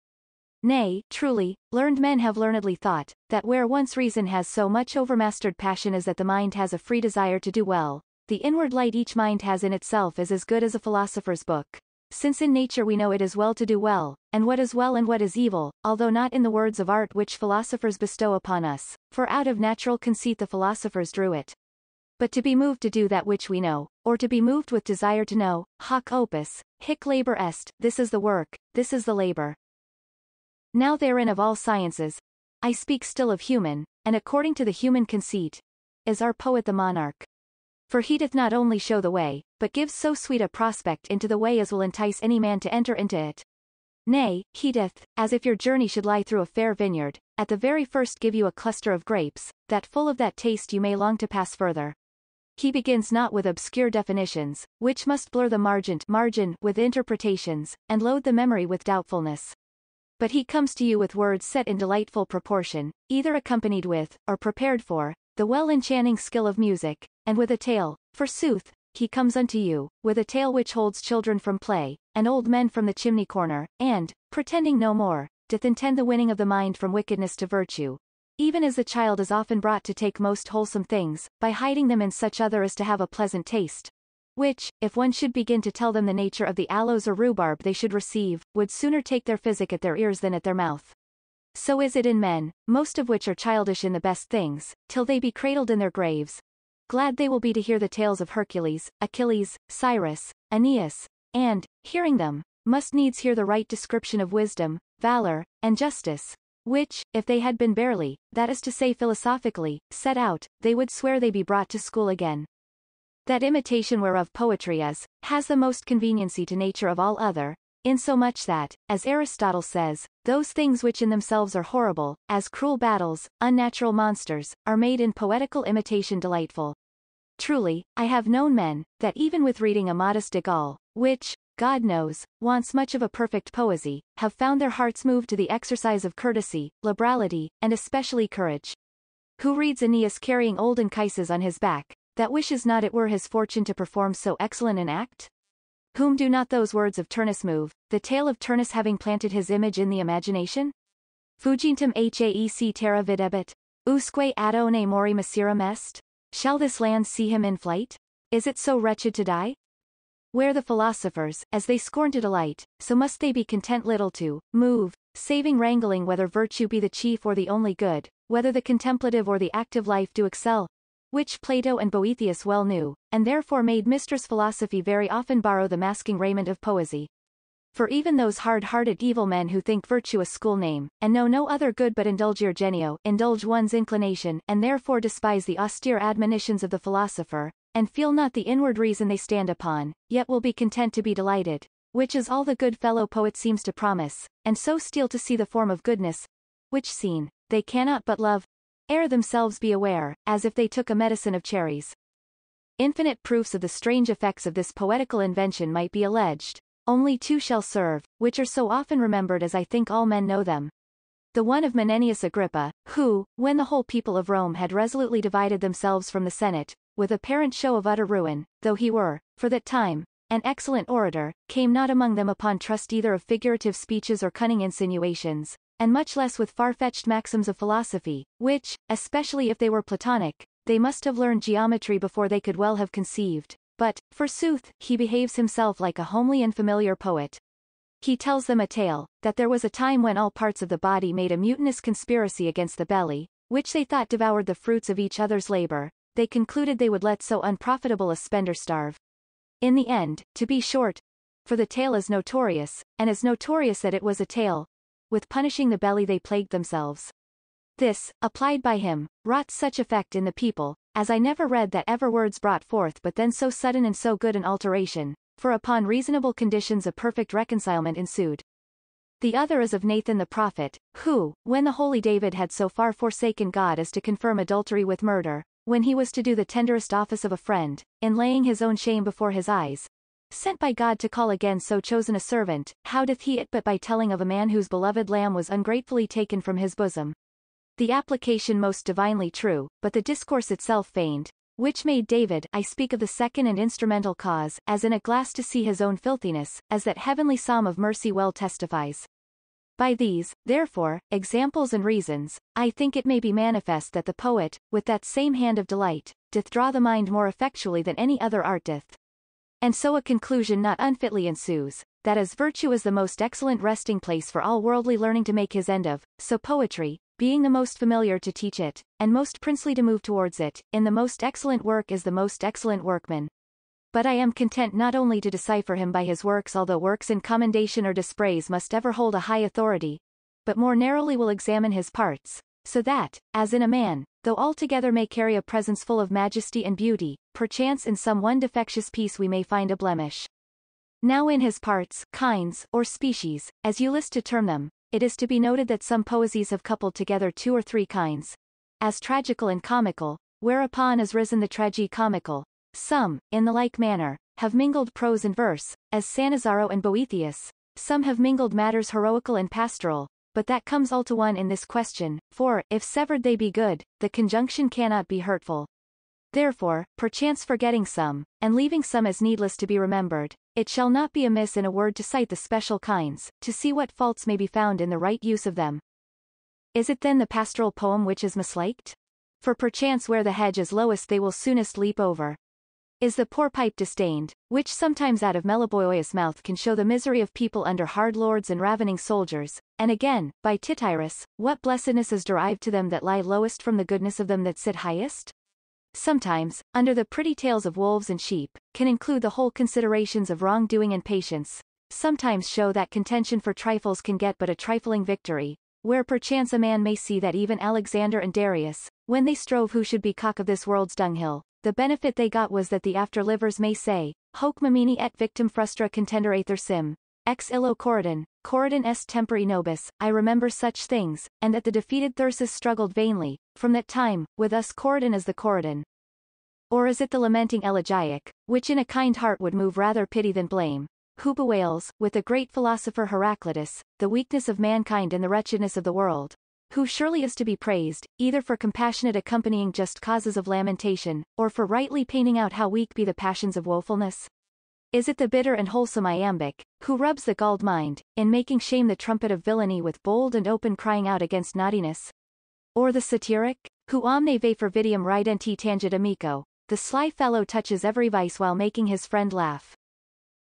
Nay, truly, learned men have learnedly thought, that where once reason has so much overmastered passion as that the mind has a free desire to do well, the inward light each mind has in itself is as good as a philosopher's book. Since in nature we know it is well to do well, and what is well and what is evil, although not in the words of art which philosophers bestow upon us, for out of natural conceit the philosophers drew it, but to be moved to do that which we know, or to be moved with desire to know, hoc opus, hic labor est, this is the work, this is the labor. Now therein of all sciences, I speak still of human, and according to the human conceit, is our poet the monarch. For he doth not only show the way, but gives so sweet a prospect into the way as will entice any man to enter into it. Nay, he doth, as if your journey should lie through a fair vineyard, at the very first give you a cluster of grapes, that full of that taste you may long to pass further. He begins not with obscure definitions, which must blur the margin, margin with interpretations, and load the memory with doubtfulness. But he comes to you with words set in delightful proportion, either accompanied with, or prepared for, the well-enchanting skill of music, and with a tale, forsooth, he comes unto you, with a tale which holds children from play, and old men from the chimney corner, and, pretending no more, doth intend the winning of the mind from wickedness to virtue, even as a child is often brought to take most wholesome things, by hiding them in such other as to have a pleasant taste, which, if one should begin to tell them the nature of the aloes or rhubarb they should receive, would sooner take their physic at their ears than at their mouth. So is it in men, most of which are childish in the best things, till they be cradled in their graves. Glad they will be to hear the tales of Hercules, Achilles, Cyrus, Aeneas, and, hearing them, must needs hear the right description of wisdom, valor, and justice, which, if they had been barely, that is to say philosophically, set out, they would swear they be brought to school again. That imitation whereof poetry is, has the most conveniency to nature of all other, insomuch that, as Aristotle says, those things which in themselves are horrible, as cruel battles, unnatural monsters, are made in poetical imitation delightful. Truly, I have known men, that even with reading Amadis de Gaule, which, God knows, wants much of a perfect poesy, have found their hearts moved to the exercise of courtesy, liberality, and especially courage. Who reads Aeneas carrying old Anchises on his back, that wishes not it were his fortune to perform so excellent an act? Whom do not those words of Turnus move, the tale of Turnus having planted his image in the imagination? Fugientem haec terra videbit, usque adeone mori miserum est? Shall this land see him in flight? Is it so wretched to die? Where the philosophers, as they scorn to delight, so must they be content little to move, saving wrangling whether virtue be the chief or the only good, whether the contemplative or the active life do excel, which Plato and Boethius well knew, and therefore made mistress philosophy very often borrow the masking raiment of poesy. For even those hard-hearted evil men who think virtue a school name, and know no other good but indulgere genio, indulge one's inclination, and therefore despise the austere admonitions of the philosopher, and feel not the inward reason they stand upon, yet will be content to be delighted, which is all the good fellow poet seems to promise, and so steal to see the form of goodness, which seen, they cannot but love, ere themselves be aware, as if they took a medicine of cherries. Infinite proofs of the strange effects of this poetical invention might be alleged, only two shall serve, which are so often remembered as I think all men know them. The one of Menenius Agrippa, who, when the whole people of Rome had resolutely divided themselves from the Senate, with apparent show of utter ruin, though he were, for that time, an excellent orator, came not among them upon trust either of figurative speeches or cunning insinuations, and much less with far-fetched maxims of philosophy, which, especially if they were Platonic, they must have learned geometry before they could well have conceived, but, forsooth, he behaves himself like a homely and familiar poet. He tells them a tale, that there was a time when all parts of the body made a mutinous conspiracy against the belly, which they thought devoured the fruits of each other's labor, they concluded they would let so unprofitable a spender starve. In the end, to be short, for the tale is notorious, and as notorious that it was a tale, with punishing the belly they plagued themselves. This, applied by him, wrought such effect in the people, as I never read that ever words brought forth but then so sudden and so good an alteration, for upon reasonable conditions a perfect reconcilement ensued. The other is of Nathan the prophet, who, when the holy David had so far forsaken God as to confirm adultery with murder, when he was to do the tenderest office of a friend, in laying his own shame before his eyes, sent by God to call again so chosen a servant, how doth he it but by telling of a man whose beloved lamb was ungratefully taken from his bosom, the application most divinely true, but the discourse itself feigned, which made David I speak of the second and instrumental cause, as in a glass to see his own filthiness, as that heavenly psalm of mercy well testifies. By these, therefore, examples and reasons, I think it may be manifest that the poet, with that same hand of delight, doth draw the mind more effectually than any other art doth. And so a conclusion not unfitly ensues, that as virtue is the most excellent resting place for all worldly learning to make his end of, so poetry, being the most familiar to teach it, and most princely to move towards it, in the most excellent work is the most excellent workman. But I am content not only to decipher him by his works although works in commendation or dispraise must ever hold a high authority, but more narrowly will examine his parts, so that, as in a man, though altogether may carry a presence full of majesty and beauty, perchance in some one defectious piece we may find a blemish. Now in his parts, kinds, or species, as you list to term them, it is to be noted that some poesies have coupled together two or three kinds, as tragical and comical, whereupon is risen the tragi-comical. Some, in the like manner, have mingled prose and verse, as Sannazaro and Boethius. Some have mingled matters heroical and pastoral, but that comes all to one in this question, for, if severed they be good, the conjunction cannot be hurtful. Therefore, perchance forgetting some, and leaving some as needless to be remembered, it shall not be amiss in a word to cite the special kinds, to see what faults may be found in the right use of them. Is it then the pastoral poem which is misliked? For perchance where the hedge is lowest they will soonest leap over. Is the poor pipe disdained, which sometimes out of Meliboeus' mouth can show the misery of people under hard lords and ravening soldiers, and again, by Tityrus, what blessedness is derived to them that lie lowest from the goodness of them that sit highest? sometimes, under the pretty tales of wolves and sheep, can include the whole considerations of wrongdoing and patience, sometimes show that contention for trifles can get but a trifling victory, where perchance a man may see that even Alexander and Darius, when they strove who should be cock of this world's dunghill, the benefit they got was that the after-livers may say, hoc memini et victum frustra contendere Thyrsin, ex illo Corydon, Corydon est tempore nobis, I remember such things, and that the defeated Thyrsis struggled vainly, from that time, with us Corydon is the Corydon. Or is it the lamenting elegiac, which in a kind heart would move rather pity than blame, who bewails, with the great philosopher Heraclitus, the weakness of mankind and the wretchedness of the world, who surely is to be praised, either for compassionate accompanying just causes of lamentation, or for rightly painting out how weak be the passions of woefulness? Is it the bitter and wholesome iambic, who rubs the galled mind, in making shame the trumpet of villainy with bold and open crying out against naughtiness? Or the satiric, who omne vafer vitium ridenti tangit amico, the sly fellow touches every vice while making his friend laugh.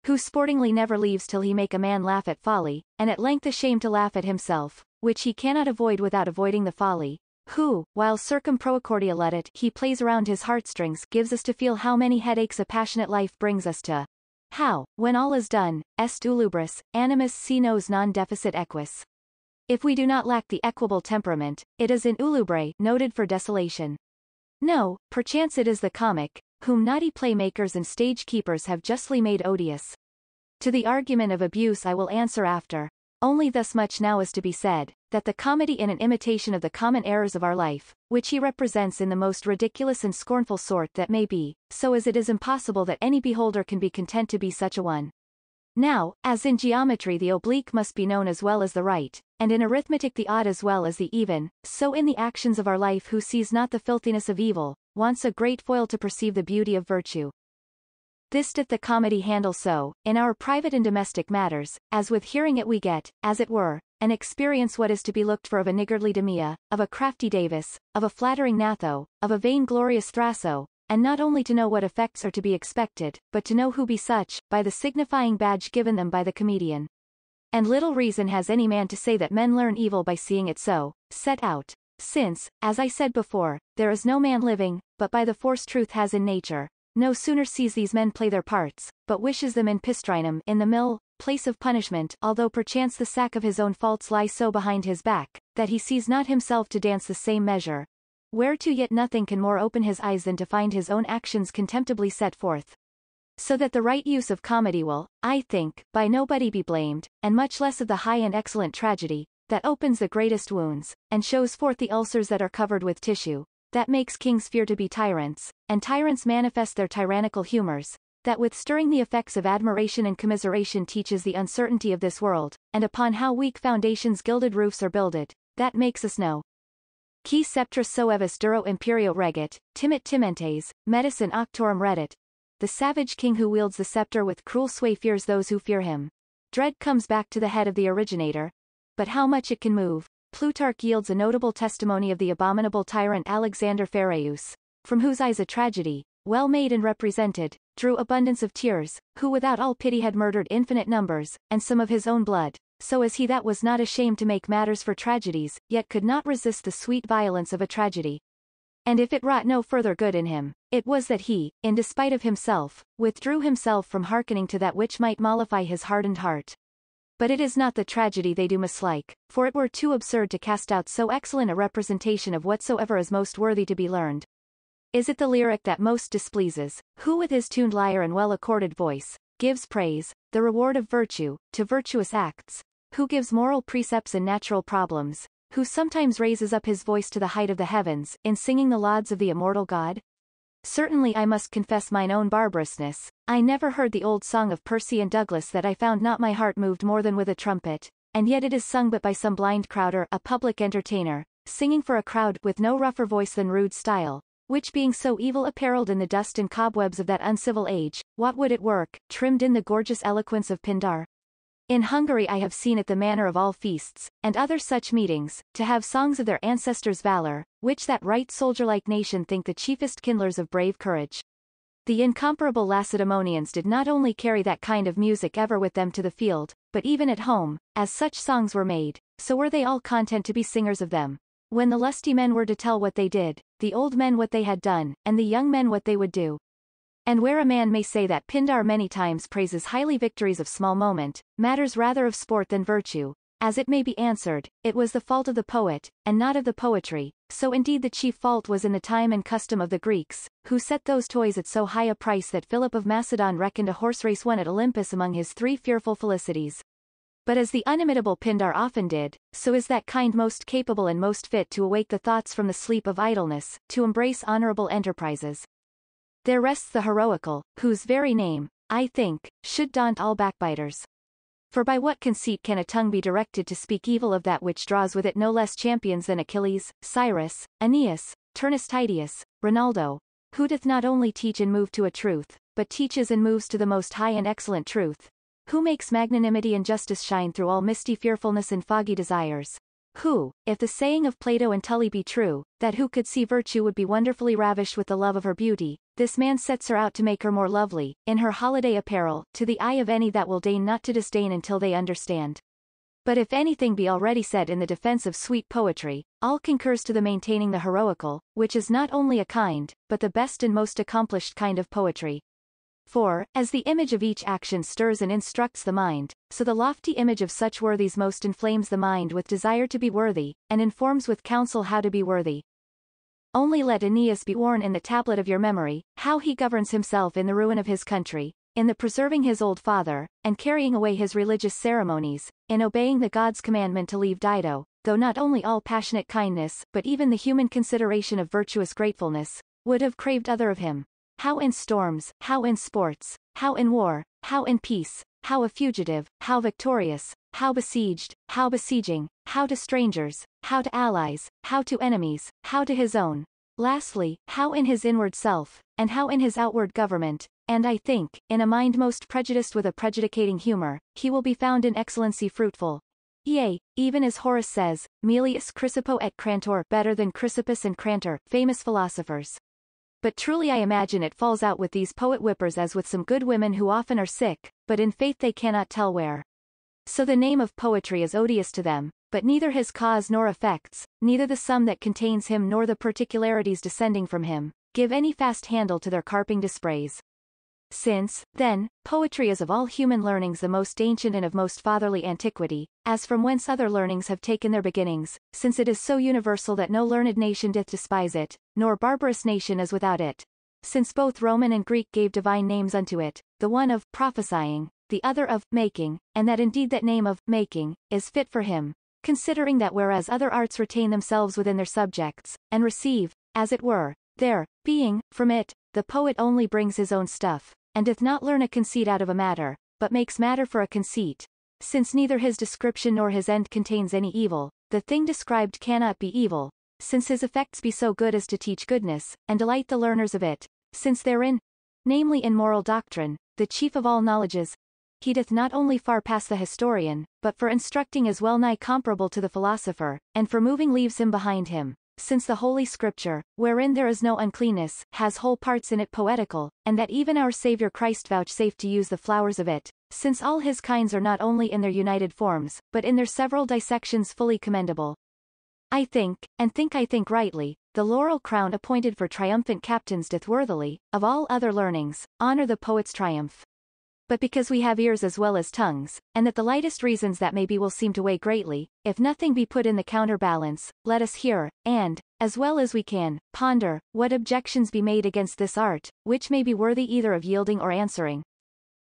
Who sportingly never leaves till he make a man laugh at folly, and at length ashamed to laugh at himself, which he cannot avoid without avoiding the folly, who, while circum praecordia let he plays around his heartstrings gives us to feel how many headaches a passionate life brings us to, How, when all is done, est ulubris, animus si nos non deficit aequus. If we do not lack the equable temperament, it is in ulubre, noted for desolation. No, perchance it is the comic, whom naughty playmakers and stage keepers have justly made odious. To the argument of abuse I will answer after. Only thus much now is to be said, that the comedy in an imitation of the common errors of our life, which he represents in the most ridiculous and scornful sort that may be, so as it is impossible that any beholder can be content to be such a one. Now, as in geometry the oblique must be known as well as the right, and in arithmetic the odd as well as the even, so in the actions of our life who sees not the filthiness of evil, wants a great foil to perceive the beauty of virtue. This doth the comedy handle so, in our private and domestic matters, as with hearing it we get, as it were, an experience what is to be looked for of a niggardly Demea, of a crafty Davus, of a flattering Gnatho, of a vainglorious Thraso, and not only to know what effects are to be expected, but to know who be such, by the signifying badge given them by the comedian. And little reason has any man to say that men learn evil by seeing it so, set out. Since, as I said before, there is no man living, but by the force truth has in nature, no sooner sees these men play their parts, but wishes them in pistrinum in the mill, place of punishment, although perchance the sack of his own faults lie so behind his back, that he sees not himself to dance the same measure. Whereto yet nothing can more open his eyes than to find his own actions contemptibly set forth. So that the right use of comedy will, I think, by nobody be blamed, and much less of the high and excellent tragedy, that opens the greatest wounds, and shows forth the ulcers that are covered with tissue, that makes kings fear to be tyrants, and tyrants manifest their tyrannical humors, that with stirring the effects of admiration and commiseration teaches the uncertainty of this world, and upon how weak foundations gilded roofs are builded, that makes us know. Qui sceptra saevus duro imperio regit, timet timentes, medicine in octorum reddit. The savage king who wields the scepter with cruel sway fears those who fear him. Dread comes back to the head of the originator. But how much it can move, Plutarch yields a notable testimony of the abominable tyrant Alexander Pheraeus, from whose eyes a tragedy, well made and represented, drew abundance of tears, who without all pity had murdered infinite numbers, and some of his own blood, so as he that was not ashamed to make matters for tragedies, yet could not resist the sweet violence of a tragedy. And if it wrought no further good in him, it was that he, in despite of himself, withdrew himself from hearkening to that which might mollify his hardened heart, but it is not the tragedy they do mislike, for it were too absurd to cast out so excellent a representation of whatsoever is most worthy to be learned. Is it the lyric that most displeases, who with his tuned lyre and well-accorded voice, gives praise, the reward of virtue, to virtuous acts, who gives moral precepts and natural problems, who sometimes raises up his voice to the height of the heavens, in singing the lauds of the immortal God? Certainly I must confess mine own barbarousness, I never heard the old song of Percy and Douglas that I found not my heart moved more than with a trumpet, and yet it is sung but by some blind crowder a public entertainer, singing for a crowd with no rougher voice than rude style, which being so evil apparelled in the dust and cobwebs of that uncivil age, what would it work, trimmed in the gorgeous eloquence of Pindar? In Hungary I have seen it the manner of all feasts, and other such meetings, to have songs of their ancestors' valor, which that right soldier-like nation think the chiefest kindlers of brave courage. The incomparable Lacedaemonians did not only carry that kind of music ever with them to the field, but even at home, as such songs were made, so were they all content to be singers of them. When the lusty men were to tell what they did, the old men what they had done, and the young men what they would do, and where a man may say that Pindar many times praises highly victories of small moment, matters rather of sport than virtue, as it may be answered, it was the fault of the poet, and not of the poetry, so indeed the chief fault was in the time and custom of the Greeks, who set those toys at so high a price that Philip of Macedon reckoned a horse race won at Olympus among his three fearful felicities. But as the unimitable Pindar often did, so is that kind most capable and most fit to awake the thoughts from the sleep of idleness, to embrace honorable enterprises, there rests the heroical, whose very name, I think, should daunt all backbiters. For by what conceit can a tongue be directed to speak evil of that which draws with it no less champions than Achilles, Cyrus, Aeneas, Turnus Tydeus, Rinaldo, who doth not only teach and move to a truth, but teaches and moves to the most high and excellent truth, who makes magnanimity and justice shine through all misty fearfulness and foggy desires, who, if the saying of Plato and Tully be true, that who could see virtue would be wonderfully ravished with the love of her beauty, this man sets her out to make her more lovely, in her holiday apparel, to the eye of any that will deign not to disdain until they understand. But if anything be already said in the defense of sweet poetry, all concurs to the maintaining the heroical, which is not only a kind, but the best and most accomplished kind of poetry. For, as the image of each action stirs and instructs the mind, so the lofty image of such worthies most inflames the mind with desire to be worthy, and informs with counsel how to be worthy. Only let Aeneas be worn in the tablet of your memory, how he governs himself in the ruin of his country, in the preserving his old father, and carrying away his religious ceremonies, in obeying the God's commandment to leave Dido, though not only all passionate kindness, but even the human consideration of virtuous gratefulness, would have craved other of him. How in storms, how in sports, how in war, how in peace, how a fugitive, how victorious, how besieged, how besieging, how to strangers, how to allies, how to enemies, how to his own. Lastly, how in his inward self, and how in his outward government, and I think, in a mind most prejudiced with a prejudicating humor, he will be found in excellency fruitful. Yea, even as Horace says, Melius Chrysippo et Crantor better than Chrysippus and Crantor, famous philosophers. But truly I imagine it falls out with these poet whippers as with some good women who often are sick, but in faith they cannot tell where. So the name of poetry is odious to them, but neither his cause nor effects, neither the sum that contains him nor the particularities descending from him, give any fast handle to their carping dispraise. Since, then, poetry is of all human learnings the most ancient and of most fatherly antiquity, as from whence other learnings have taken their beginnings, since it is so universal that no learned nation doth despise it, nor barbarous nation is without it. Since both Roman and Greek gave divine names unto it, the one of prophesying, the other of making, and that indeed that name of making is fit for him, considering that whereas other arts retain themselves within their subjects, and receive, as it were, their being from it, the poet only brings his own stuff, and doth not learn a conceit out of a matter, but makes matter for a conceit. Since neither his description nor his end contains any evil, the thing described cannot be evil, since his effects be so good as to teach goodness, and delight the learners of it, since therein, namely in moral doctrine, the chief of all knowledges, he doth not only far pass the historian, but for instructing is well nigh comparable to the philosopher, and for moving leaves him behind him, since the Holy Scripture, wherein there is no uncleanness, has whole parts in it poetical, and that even our Saviour Christ vouchsafed to use the flowers of it, since all his kinds are not only in their united forms, but in their several dissections fully commendable. I think, and think I think rightly, the laurel crown appointed for triumphant captains doth worthily, of all other learnings, honor the poet's triumph but because we have ears as well as tongues, and that the lightest reasons that may be will seem to weigh greatly, if nothing be put in the counterbalance, let us hear, and, as well as we can, ponder, what objections be made against this art, which may be worthy either of yielding or answering.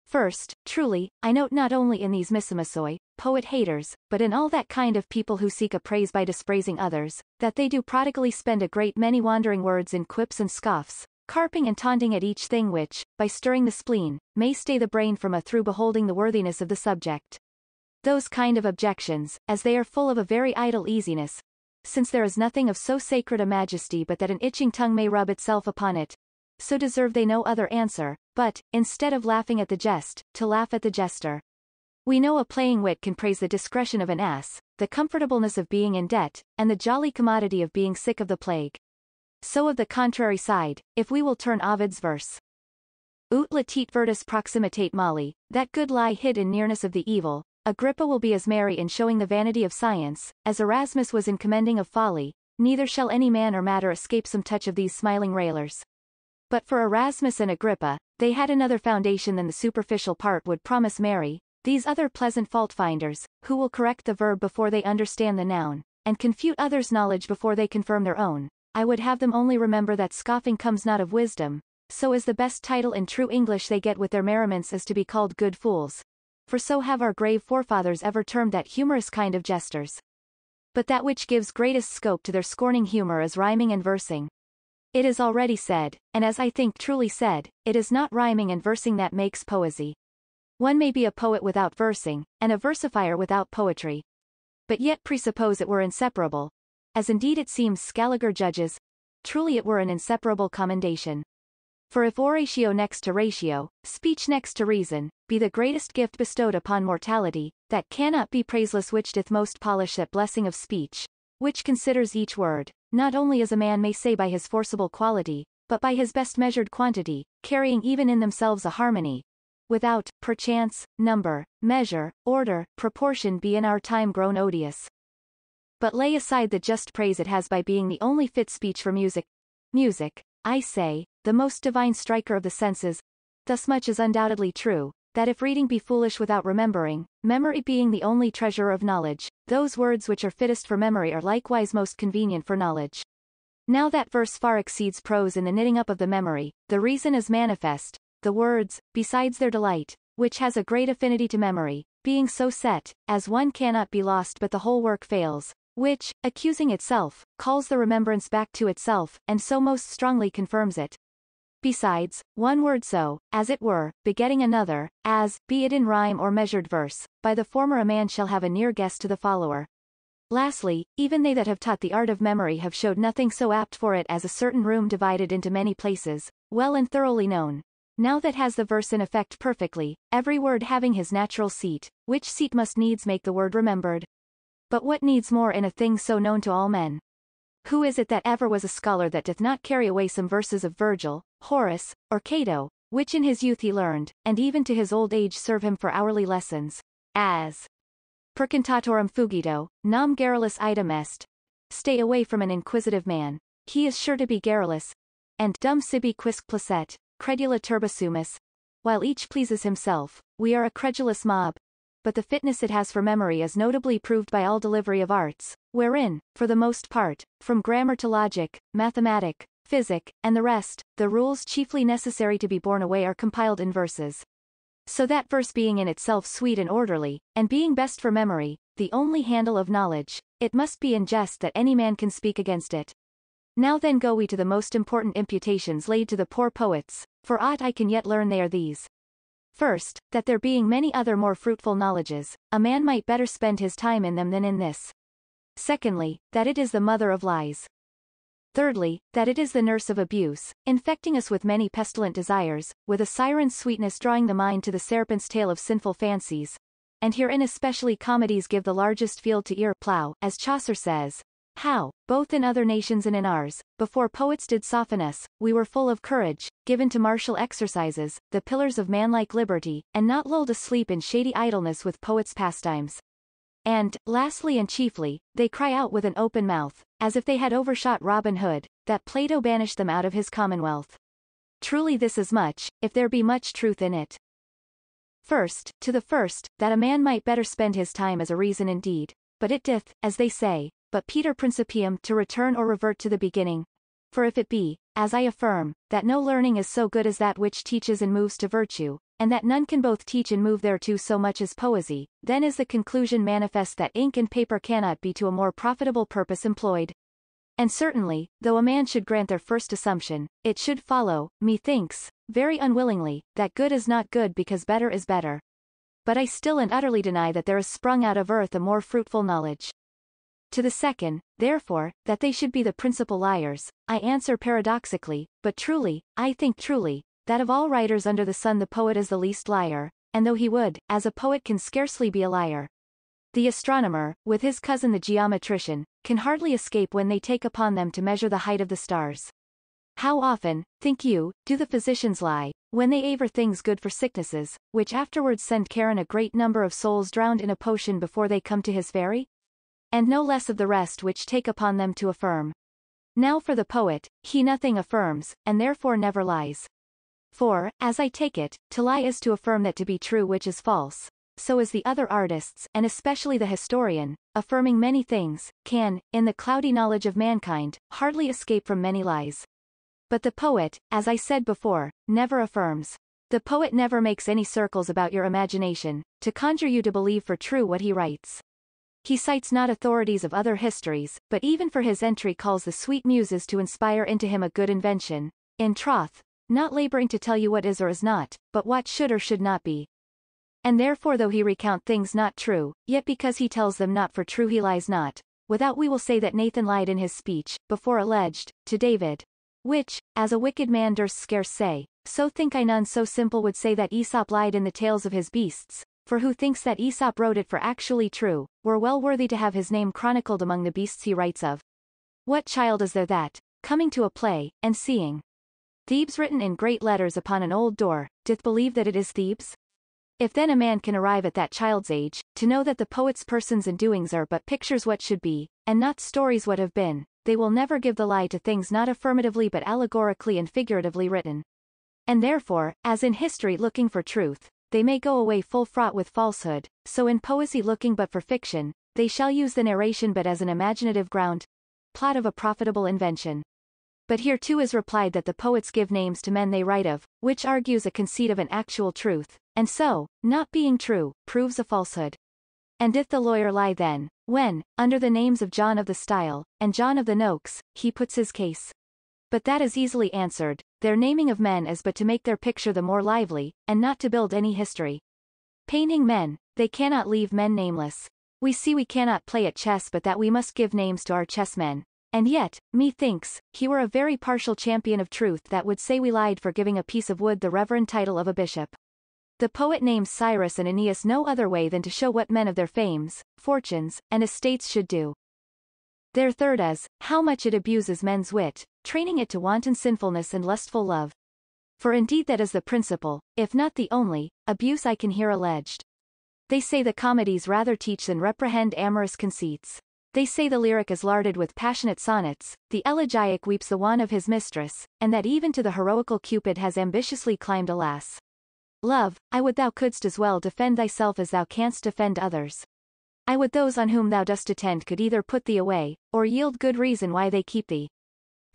First, truly, I note not only in these misomousoi, poet haters, but in all that kind of people who seek a praise by dispraising others, that they do prodigally spend a great many wandering words in quips and scoffs, carping and taunting at each thing which, by stirring the spleen, may stay the brain from a through beholding the worthiness of the subject. Those kind of objections, as they are full of a very idle easiness, since there is nothing of so sacred a majesty but that an itching tongue may rub itself upon it, so deserve they no other answer, but, instead of laughing at the jest, to laugh at the jester. We know a playing wit can praise the discretion of an ass, the comfortableness of being in debt, and the jolly commodity of being sick of the plague. So of the contrary side, if we will turn Ovid's verse. Ut lateat virtus proximitate mali, that good lie hid in nearness of the evil, Agrippa will be as merry in showing the vanity of science, as Erasmus was in commending of folly, neither shall any man or matter escape some touch of these smiling railers. But for Erasmus and Agrippa, they had another foundation than the superficial part would promise Mary, these other pleasant fault-finders, who will correct the verb before they understand the noun, and confute others' knowledge before they confirm their own, I would have them only remember that scoffing comes not of wisdom, so is the best title in true English they get with their merriments is to be called good fools. For so have our grave forefathers ever termed that humorous kind of jesters. But that which gives greatest scope to their scorning humor is rhyming and versing. It is already said, and as I think truly said, it is not rhyming and versing that makes poesy. One may be a poet without versing, and a versifier without poetry. But yet presuppose it were inseparable, as indeed it seems Scaliger judges, truly it were an inseparable commendation. For if oratio next to ratio, speech next to reason, be the greatest gift bestowed upon mortality, that cannot be praiseless which doth most polish that blessing of speech, which considers each word, not only as a man may say by his forcible quality, but by his best measured quantity, carrying even in themselves a harmony, without, perchance, number, measure, order, proportion be in our time grown odious but lay aside the just praise it has by being the only fit speech for music. Music, I say, the most divine striker of the senses, thus much is undoubtedly true, that if reading be foolish without remembering, memory being the only treasure of knowledge, those words which are fittest for memory are likewise most convenient for knowledge. Now that verse far exceeds prose in the knitting up of the memory, the reason is manifest, the words, besides their delight, which has a great affinity to memory, being so set, as one cannot be lost but the whole work fails, which, accusing itself, calls the remembrance back to itself, and so most strongly confirms it. Besides, one word so, as it were, begetting another, as, be it in rhyme or measured verse, by the former a man shall have a near guess to the follower. Lastly, even they that have taught the art of memory have showed nothing so apt for it as a certain room divided into many places, well and thoroughly known. Now that has the verse in effect perfectly, every word having his natural seat, which seat must needs make the word remembered. But what needs more in a thing so known to all men? Who is it that ever was a scholar that doth not carry away some verses of Virgil, Horace, or Cato, which in his youth he learned, and even to his old age serve him for hourly lessons, as Percontatorem fugito, nam garrulus idem est. Stay away from an inquisitive man. He is sure to be garrulous. And dum sibi quisque placet, credula turba sumus. While each pleases himself, we are a credulous mob. But the fitness it has for memory is notably proved by all delivery of arts, wherein, for the most part, from grammar to logic, mathematic, physic, and the rest, the rules chiefly necessary to be borne away are compiled in verses. So that verse being in itself sweet and orderly, and being best for memory, the only handle of knowledge, it must be in jest that any man can speak against it. Now then go we to the most important imputations laid to the poor poets, for aught I can yet learn they are these. First, that there being many other more fruitful knowledges, a man might better spend his time in them than in this. Secondly, that it is the mother of lies. Thirdly, that it is the nurse of abuse, infecting us with many pestilent desires, with a siren's sweetness drawing the mind to the serpent's tail of sinful fancies. And herein especially comedies give the largest field to ear plough, as Chaucer says, How, both in other nations and in ours, before poets did soften us, we were full of courage, given to martial exercises, the pillars of manlike liberty, and not lulled asleep in shady idleness with poets' pastimes. And, lastly and chiefly, they cry out with an open mouth, as if they had overshot Robin Hood, that Plato banished them out of his commonwealth. Truly this is much, if there be much truth in it. First, to the first, that a man might better spend his time as a reason indeed, but it doth, as they say, but petere principium to return or revert to the beginning. For if it be, as I affirm, that no learning is so good as that which teaches and moves to virtue, and that none can both teach and move thereto so much as poesy, then is the conclusion manifest that ink and paper cannot be to a more profitable purpose employed. And certainly, though a man should grant their first assumption, it should follow, methinks, very unwillingly, that good is not good because better is better. But I still and utterly deny that there is sprung out of earth a more fruitful knowledge. To the second, therefore, that they should be the principal liars, I answer paradoxically, but truly, I think truly, that of all writers under the sun the poet is the least liar, and though he would, as a poet can scarcely be a liar. The astronomer, with his cousin the geometrician, can hardly escape when they take upon them to measure the height of the stars. How often, think you, do the physicians lie, when they aver things good for sicknesses, which afterwards send Charon a great number of souls drowned in a potion before they come to his fairy? And no less of the rest which take upon them to affirm. Now for the poet, he nothing affirms, and therefore never lies. For, as I take it, to lie is to affirm that to be true which is false. So is the other artists, and especially the historian, affirming many things, can, in the cloudy knowledge of mankind, hardly escape from many lies. But the poet, as I said before, never affirms. The poet never makes any circles about your imagination, to conjure you to believe for true what he writes. He cites not authorities of other histories, but even for his entry calls the sweet muses to inspire into him a good invention. In troth, not laboring to tell you what is or is not, but what should or should not be. And therefore though he recount things not true, yet because he tells them not for true he lies not, without we will say that Nathan lied in his speech, before alleged, to David. Which, as a wicked man durst scarce say, so think I none so simple would say that Aesop lied in the tales of his beasts, for who thinks that Aesop wrote it for actually true, were well worthy to have his name chronicled among the beasts he writes of. What child is there that, coming to a play, and seeing, Thebes written in great letters upon an old door, doth believe that it is Thebes? If then a man can arrive at that child's age, to know that the poet's persons and doings are but pictures what should be, and not stories what have been, they will never give the lie to things not affirmatively but allegorically and figuratively written. And therefore, as in history looking for truth, they may go away full fraught with falsehood, so in poesy looking but for fiction, they shall use the narration but as an imaginative ground, plot of a profitable invention. But here too is replied that the poets give names to men they write of, which argues a conceit of an actual truth, and so, not being true, proves a falsehood. And did the lawyer lie then, when, under the names of John of the Style, and John of the Nokes, he puts his case? But that is easily answered, their naming of men is but to make their picture the more lively, and not to build any history. Painting men, they cannot leave men nameless. We see we cannot play at chess but that we must give names to our chessmen. And yet, methinks, he were a very partial champion of truth that would say we lied for giving a piece of wood the reverend title of a bishop. The poet names Cyrus and Aeneas no other way than to show what men of their fames, fortunes, and estates should do. Their third is, how much it abuses men's wit, training it to wanton sinfulness and lustful love. For indeed that is the principal, if not the only, abuse I can hear alleged. They say the comedies rather teach than reprehend amorous conceits. They say the lyric is larded with passionate sonnets, the elegiac weeps the one of his mistress, and that even to the heroical Cupid has ambitiously climbed alas. Love, I would thou couldst as well defend thyself as thou canst defend others. I would those on whom thou dost attend could either put thee away, or yield good reason why they keep thee.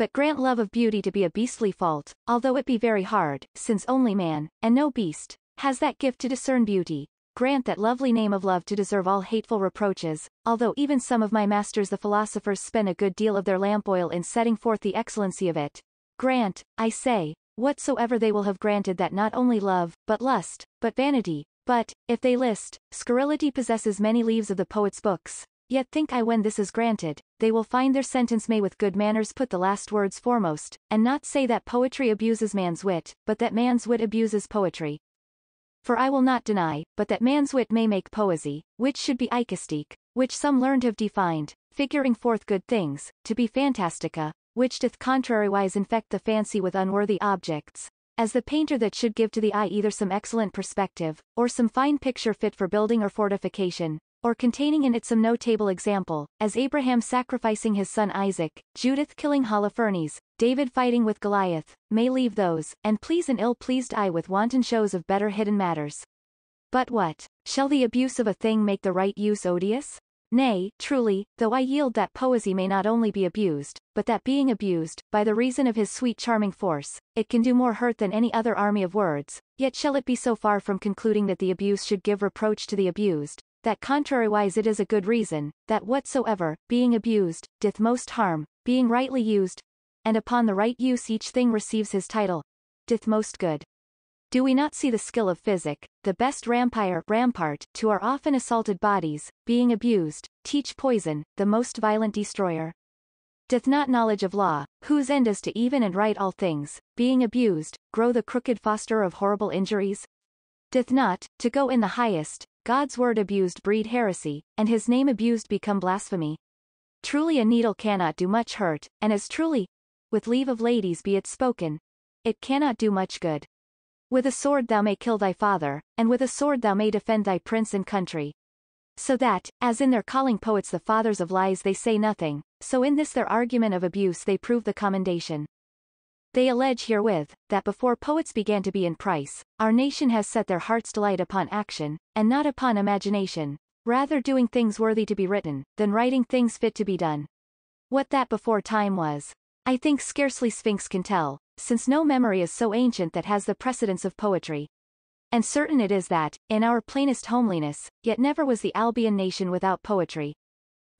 But grant love of beauty to be a beastly fault, although it be very hard, since only man, and no beast, has that gift to discern beauty. Grant that lovely name of love to deserve all hateful reproaches, although even some of my masters the philosophers spend a good deal of their lamp oil in setting forth the excellency of it. Grant, I say, whatsoever they will have granted that not only love, but lust, but vanity, but, if they list, scurrility possesses many leaves of the poet's books, Yet think I when this is granted, they will find their sentence may with good manners put the last words foremost, and not say that poetry abuses man's wit, but that man's wit abuses poetry. For I will not deny, but that man's wit may make poesy, which should be eikastique, which some learned have defined, figuring forth good things, to be fantastica, which doth contrariwise infect the fancy with unworthy objects, as the painter that should give to the eye either some excellent perspective, or some fine picture fit for building or fortification, or containing in it some notable example, as Abraham sacrificing his son Isaac, Judith killing Holofernes, David fighting with Goliath, may leave those, and please an ill-pleased eye with wanton shows of better hidden matters. But what? Shall the abuse of a thing make the right use odious? Nay, truly, though I yield that poesy may not only be abused, but that being abused, by the reason of his sweet charming force, it can do more hurt than any other army of words, yet shall it be so far from concluding that the abuse should give reproach to the abused, that contrariwise it is a good reason, that whatsoever, being abused, doth most harm, being rightly used, and upon the right use each thing receives his title, doth most good. Do we not see the skill of physic, the best rampire rampart to our often assaulted bodies, being abused, teach poison, the most violent destroyer? Doth not knowledge of law, whose end is to even and right all things, being abused, grow the crooked foster of horrible injuries? Doth not, to go in the highest, God's word abused breed heresy, and his name abused become blasphemy. Truly a needle cannot do much hurt, and as truly, with leave of ladies be it spoken, it cannot do much good. With a sword thou may kill thy father, and with a sword thou may defend thy prince and country. So that, as in their calling poets the fathers of lies they say nothing, so in this their argument of abuse they prove the commendation. They allege herewith, that before poets began to be in price, our nation has set their heart's delight upon action, and not upon imagination, rather doing things worthy to be written, than writing things fit to be done. What that before time was, I think scarcely Sphinx can tell, since no memory is so ancient that has the precedence of poetry. And certain it is that, in our plainest homeliness, yet never was the Albion nation without poetry.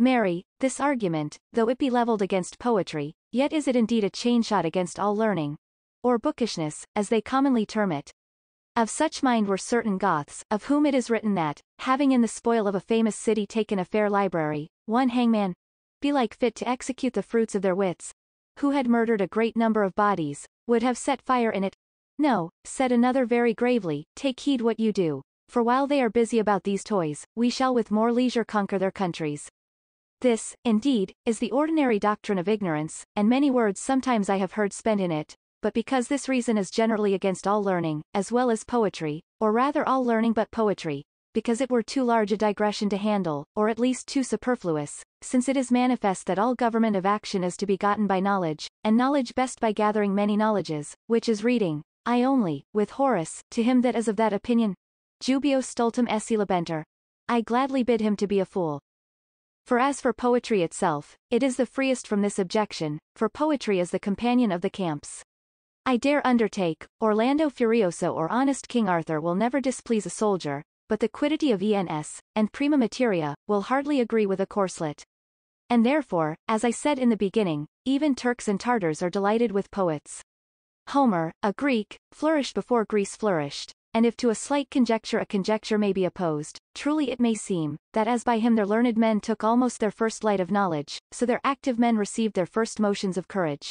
Mary, this argument, though it be levelled against poetry, Yet is it indeed a chain shot against all learning, or bookishness, as they commonly term it. Of such mind were certain Goths, of whom it is written that, having in the spoil of a famous city taken a fair library, one hangman, belike fit to execute the fruits of their wits, who had murdered a great number of bodies, would have set fire in it. No, said another very gravely, take heed what you do, for while they are busy about these toys, we shall with more leisure conquer their countries. This, indeed, is the ordinary doctrine of ignorance, and many words sometimes I have heard spent in it, but because this reason is generally against all learning, as well as poetry, or rather all learning but poetry, because it were too large a digression to handle, or at least too superfluous, since it is manifest that all government of action is to be gotten by knowledge, and knowledge best by gathering many knowledges, which is reading, I only, with Horace, to him that is of that opinion, Jubeo stultum esse libenter. I gladly bid him to be a fool. For as for poetry itself, it is the freest from this objection, for poetry is the companion of the camps. I dare undertake, Orlando Furioso or honest King Arthur will never displease a soldier, but the quiddity of ENS, and prima materia, will hardly agree with a corslet. And therefore, as I said in the beginning, even Turks and Tartars are delighted with poets. Homer, a Greek, flourished before Greece flourished, and if to a slight conjecture a conjecture may be opposed, truly it may seem, that as by him their learned men took almost their first light of knowledge, so their active men received their first motions of courage.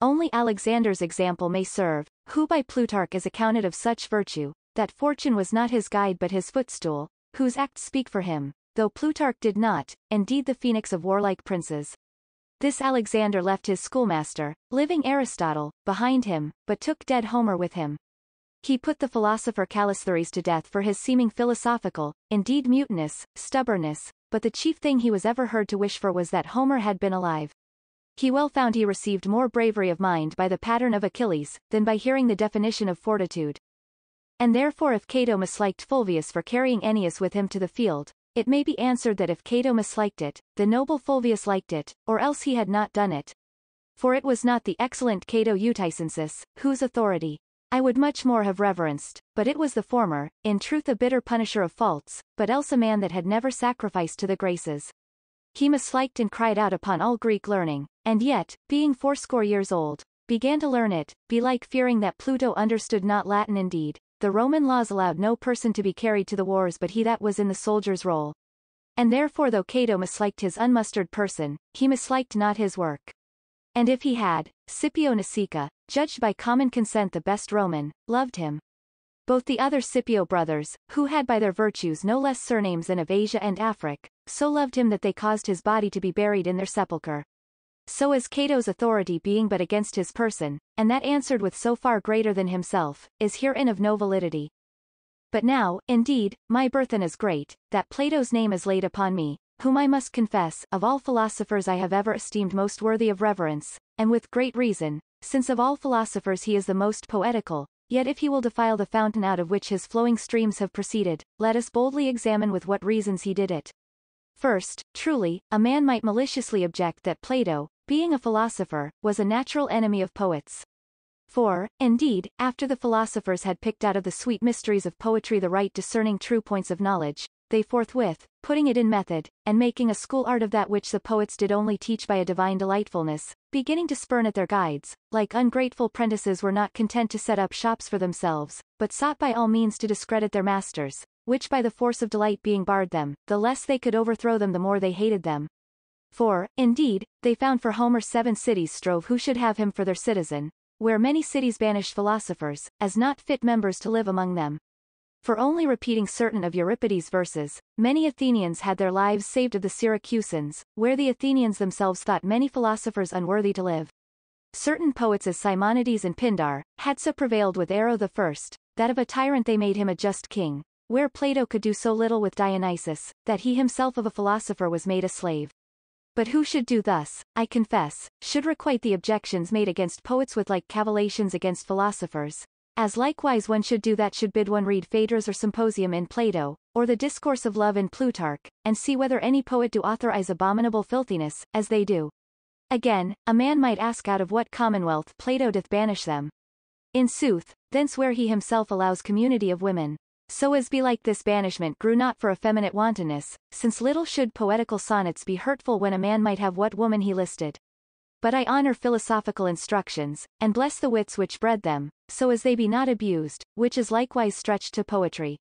Only Alexander's example may serve, who by Plutarch is accounted of such virtue, that fortune was not his guide but his footstool, whose acts speak for him, though Plutarch did not, indeed the phoenix of warlike princes. This Alexander left his schoolmaster, living Aristotle, behind him, but took dead Homer with him. He put the philosopher Callisthenes to death for his seeming philosophical, indeed mutinous, stubbornness, but the chief thing he was ever heard to wish for was that Homer had been alive. He well found he received more bravery of mind by the pattern of Achilles, than by hearing the definition of fortitude. And therefore if Cato misliked Fulvius for carrying Ennius with him to the field, it may be answered that if Cato misliked it, the noble Fulvius liked it, or else he had not done it. For it was not the excellent Cato Uticensis, whose authority, I would much more have reverenced, but it was the former, in truth a bitter punisher of faults, but else a man that had never sacrificed to the graces. He misliked and cried out upon all Greek learning, and yet, being fourscore years old, began to learn it, belike fearing that Pluto understood not Latin indeed, the Roman laws allowed no person to be carried to the wars but he that was in the soldier's roll. And therefore though Cato misliked his unmustered person, he misliked not his work. And if he had, Scipio Nasica, judged by common consent the best Roman, loved him. Both the other Scipio brothers, who had by their virtues no less surnames than of Asia and Afric, so loved him that they caused his body to be buried in their sepulchre. So as Cato's authority being but against his person, and that answered with so far greater than himself, is herein of no validity. But now, indeed, my burthen is great, that Plato's name is laid upon me, whom I must confess, of all philosophers I have ever esteemed most worthy of reverence, and with great reason, since of all philosophers he is the most poetical, yet if he will defile the fountain out of which his flowing streams have proceeded, let us boldly examine with what reasons he did it. First, truly, a man might maliciously object that Plato, being a philosopher, was a natural enemy of poets. For, indeed, after the philosophers had picked out of the sweet mysteries of poetry the right discerning true points of knowledge, they forthwith, putting it in method, and making a school art of that which the poets did only teach by a divine delightfulness, beginning to spurn at their guides, like ungrateful prentices were not content to set up shops for themselves, but sought by all means to discredit their masters, which by the force of delight being barred them, the less they could overthrow them the more they hated them. For, indeed, they found for Homer seven cities strove who should have him for their citizen, where many cities banished philosophers, as not fit members to live among them. For only repeating certain of Euripides' verses, many Athenians had their lives saved of the Syracusans, where the Athenians themselves thought many philosophers unworthy to live. Certain poets as Simonides and Pindar, had so prevailed with Hiero the first, that of a tyrant they made him a just king, where Plato could do so little with Dionysius, that he himself of a philosopher was made a slave. But who should do thus, I confess, should requite the objections made against poets with like cavillations against philosophers, as likewise one should do that should bid one read Phaedrus or Symposium in Plato, or the Discourse of Love in Plutarch, and see whether any poet do authorize abominable filthiness, as they do. Again, a man might ask out of what commonwealth Plato doth banish them. In sooth, thence where he himself allows community of women. So as belike this banishment grew not for effeminate wantonness, since little should poetical sonnets be hurtful when a man might have what woman he listed. But I honor philosophical instructions, and bless the wits which bred them, so as they be not abused, which is likewise stretched to poetry.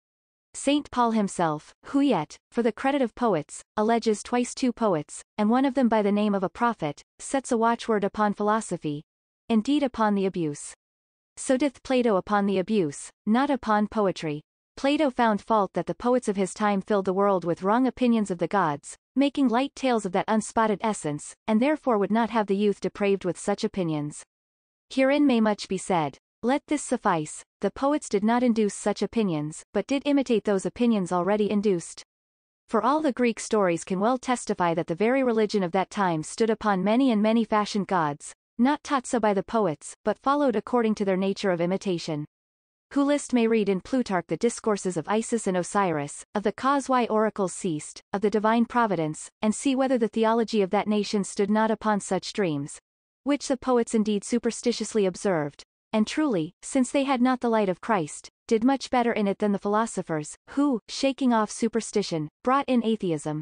Saint Paul himself, who yet, for the credit of poets, alleges twice two poets, and one of them by the name of a prophet, sets a watchword upon philosophy, indeed upon the abuse. So doth Plato upon the abuse, not upon poetry. Plato found fault that the poets of his time filled the world with wrong opinions of the gods, making light tales of that unspotted essence, and therefore would not have the youth depraved with such opinions. Herein may much be said. Let this suffice, the poets did not induce such opinions, but did imitate those opinions already induced. For all the Greek stories can well testify that the very religion of that time stood upon many and many fashioned gods, not taught so by the poets, but followed according to their nature of imitation. Who list may read in Plutarch the discourses of Isis and Osiris, of the cause why oracles ceased, of the divine providence, and see whether the theology of that nation stood not upon such dreams, which the poets indeed superstitiously observed, and truly, since they had not the light of Christ, did much better in it than the philosophers, who, shaking off superstition, brought in atheism.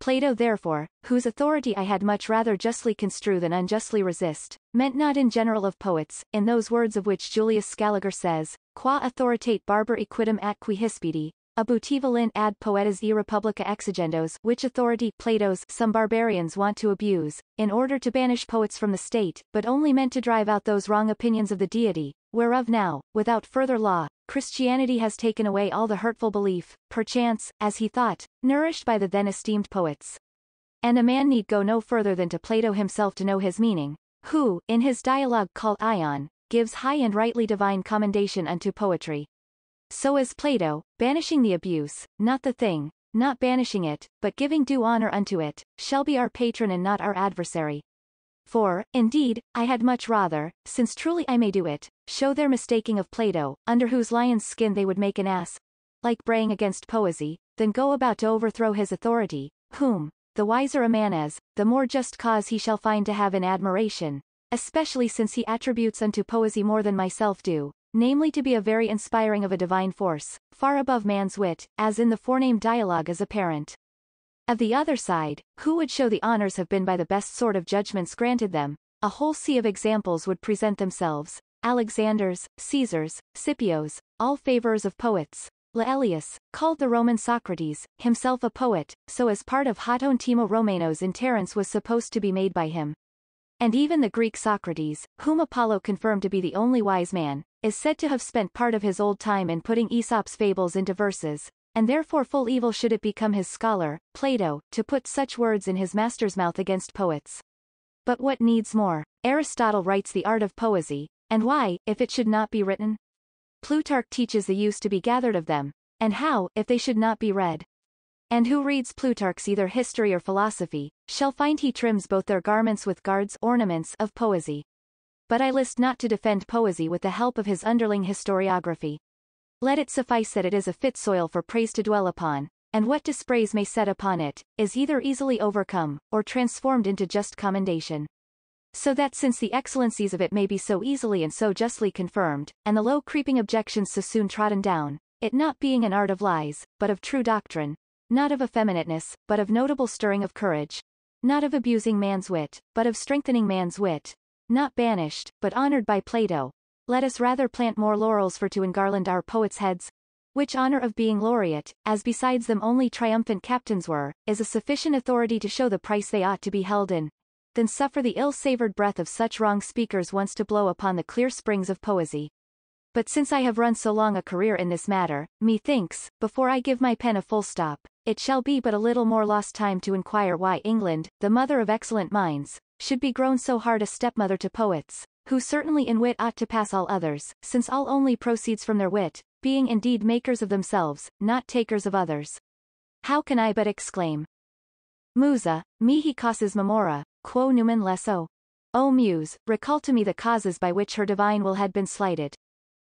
Plato therefore, whose authority I had much rather justly construe than unjustly resist, meant not in general of poets, in those words of which Julius Scaliger says, qua authoritate barbari quidam atqui hispidi, abutiva ad poetas e republica exigendos which authority Plato's some barbarians want to abuse, in order to banish poets from the state, but only meant to drive out those wrong opinions of the deity, whereof now, without further law, Christianity has taken away all the hurtful belief, perchance, as he thought, nourished by the then esteemed poets. And a man need go no further than to Plato himself to know his meaning, who, in his dialogue called Ion, gives high and rightly divine commendation unto poetry. So is Plato, banishing the abuse, not the thing, not banishing it, but giving due honor unto it, shall be our patron and not our adversary. For, indeed, I had much rather, since truly I may do it, show their mistaking of Plato, under whose lion's skin they would make an ass, like braying against poesy, than go about to overthrow his authority, whom, the wiser a man is, the more just cause he shall find to have in admiration, especially since he attributes unto poesy more than myself do, namely to be a very inspiring of a divine force, far above man's wit, as in the forenamed dialogue is apparent. Of the other side, who would show the honors have been by the best sort of judgments granted them, a whole sea of examples would present themselves, Alexanders, Caesars, Scipios, all favorers of poets, Laelius, called the Roman Socrates, himself a poet, so as part of Heautontimorumenos in Terence was supposed to be made by him. And even the Greek Socrates, whom Apollo confirmed to be the only wise man, is said to have spent part of his old time in putting Aesop's fables into verses, and therefore full evil should it become his scholar, Plato, to put such words in his master's mouth against poets. But what needs more? Aristotle writes the art of poesy, and why, if it should not be written? Plutarch teaches the use to be gathered of them, and how, if they should not be read. And who reads Plutarch's either history or philosophy, shall find he trims both their garments with guards ornaments of poesy. But I list not to defend poesy with the help of his underling historiography. Let it suffice that it is a fit soil for praise to dwell upon, and what dispraise may set upon it, is either easily overcome, or transformed into just commendation. So that since the excellencies of it may be so easily and so justly confirmed, and the low creeping objections so soon trodden down, it not being an art of lies, but of true doctrine, not of effeminateness, but of notable stirring of courage, not of abusing man's wit, but of strengthening man's wit, not banished, but honored by Plato, let us rather plant more laurels for to engarland our poets' heads, which honor of being laureate, as besides them only triumphant captains were, is a sufficient authority to show the price they ought to be held in, than suffer the ill-savored breath of such wrong speakers once to blow upon the clear springs of poesy. But since I have run so long a career in this matter, methinks, before I give my pen a full stop, it shall be but a little more lost time to inquire why England, the mother of excellent minds, should be grown so hard a stepmother to poets, who certainly in wit ought to pass all others, since all only proceeds from their wit, being indeed makers of themselves, not takers of others. How can I but exclaim? Musa, mihi causes memora, quo numen laeso? O Muse, recall to me the causes by which her divine will had been slighted.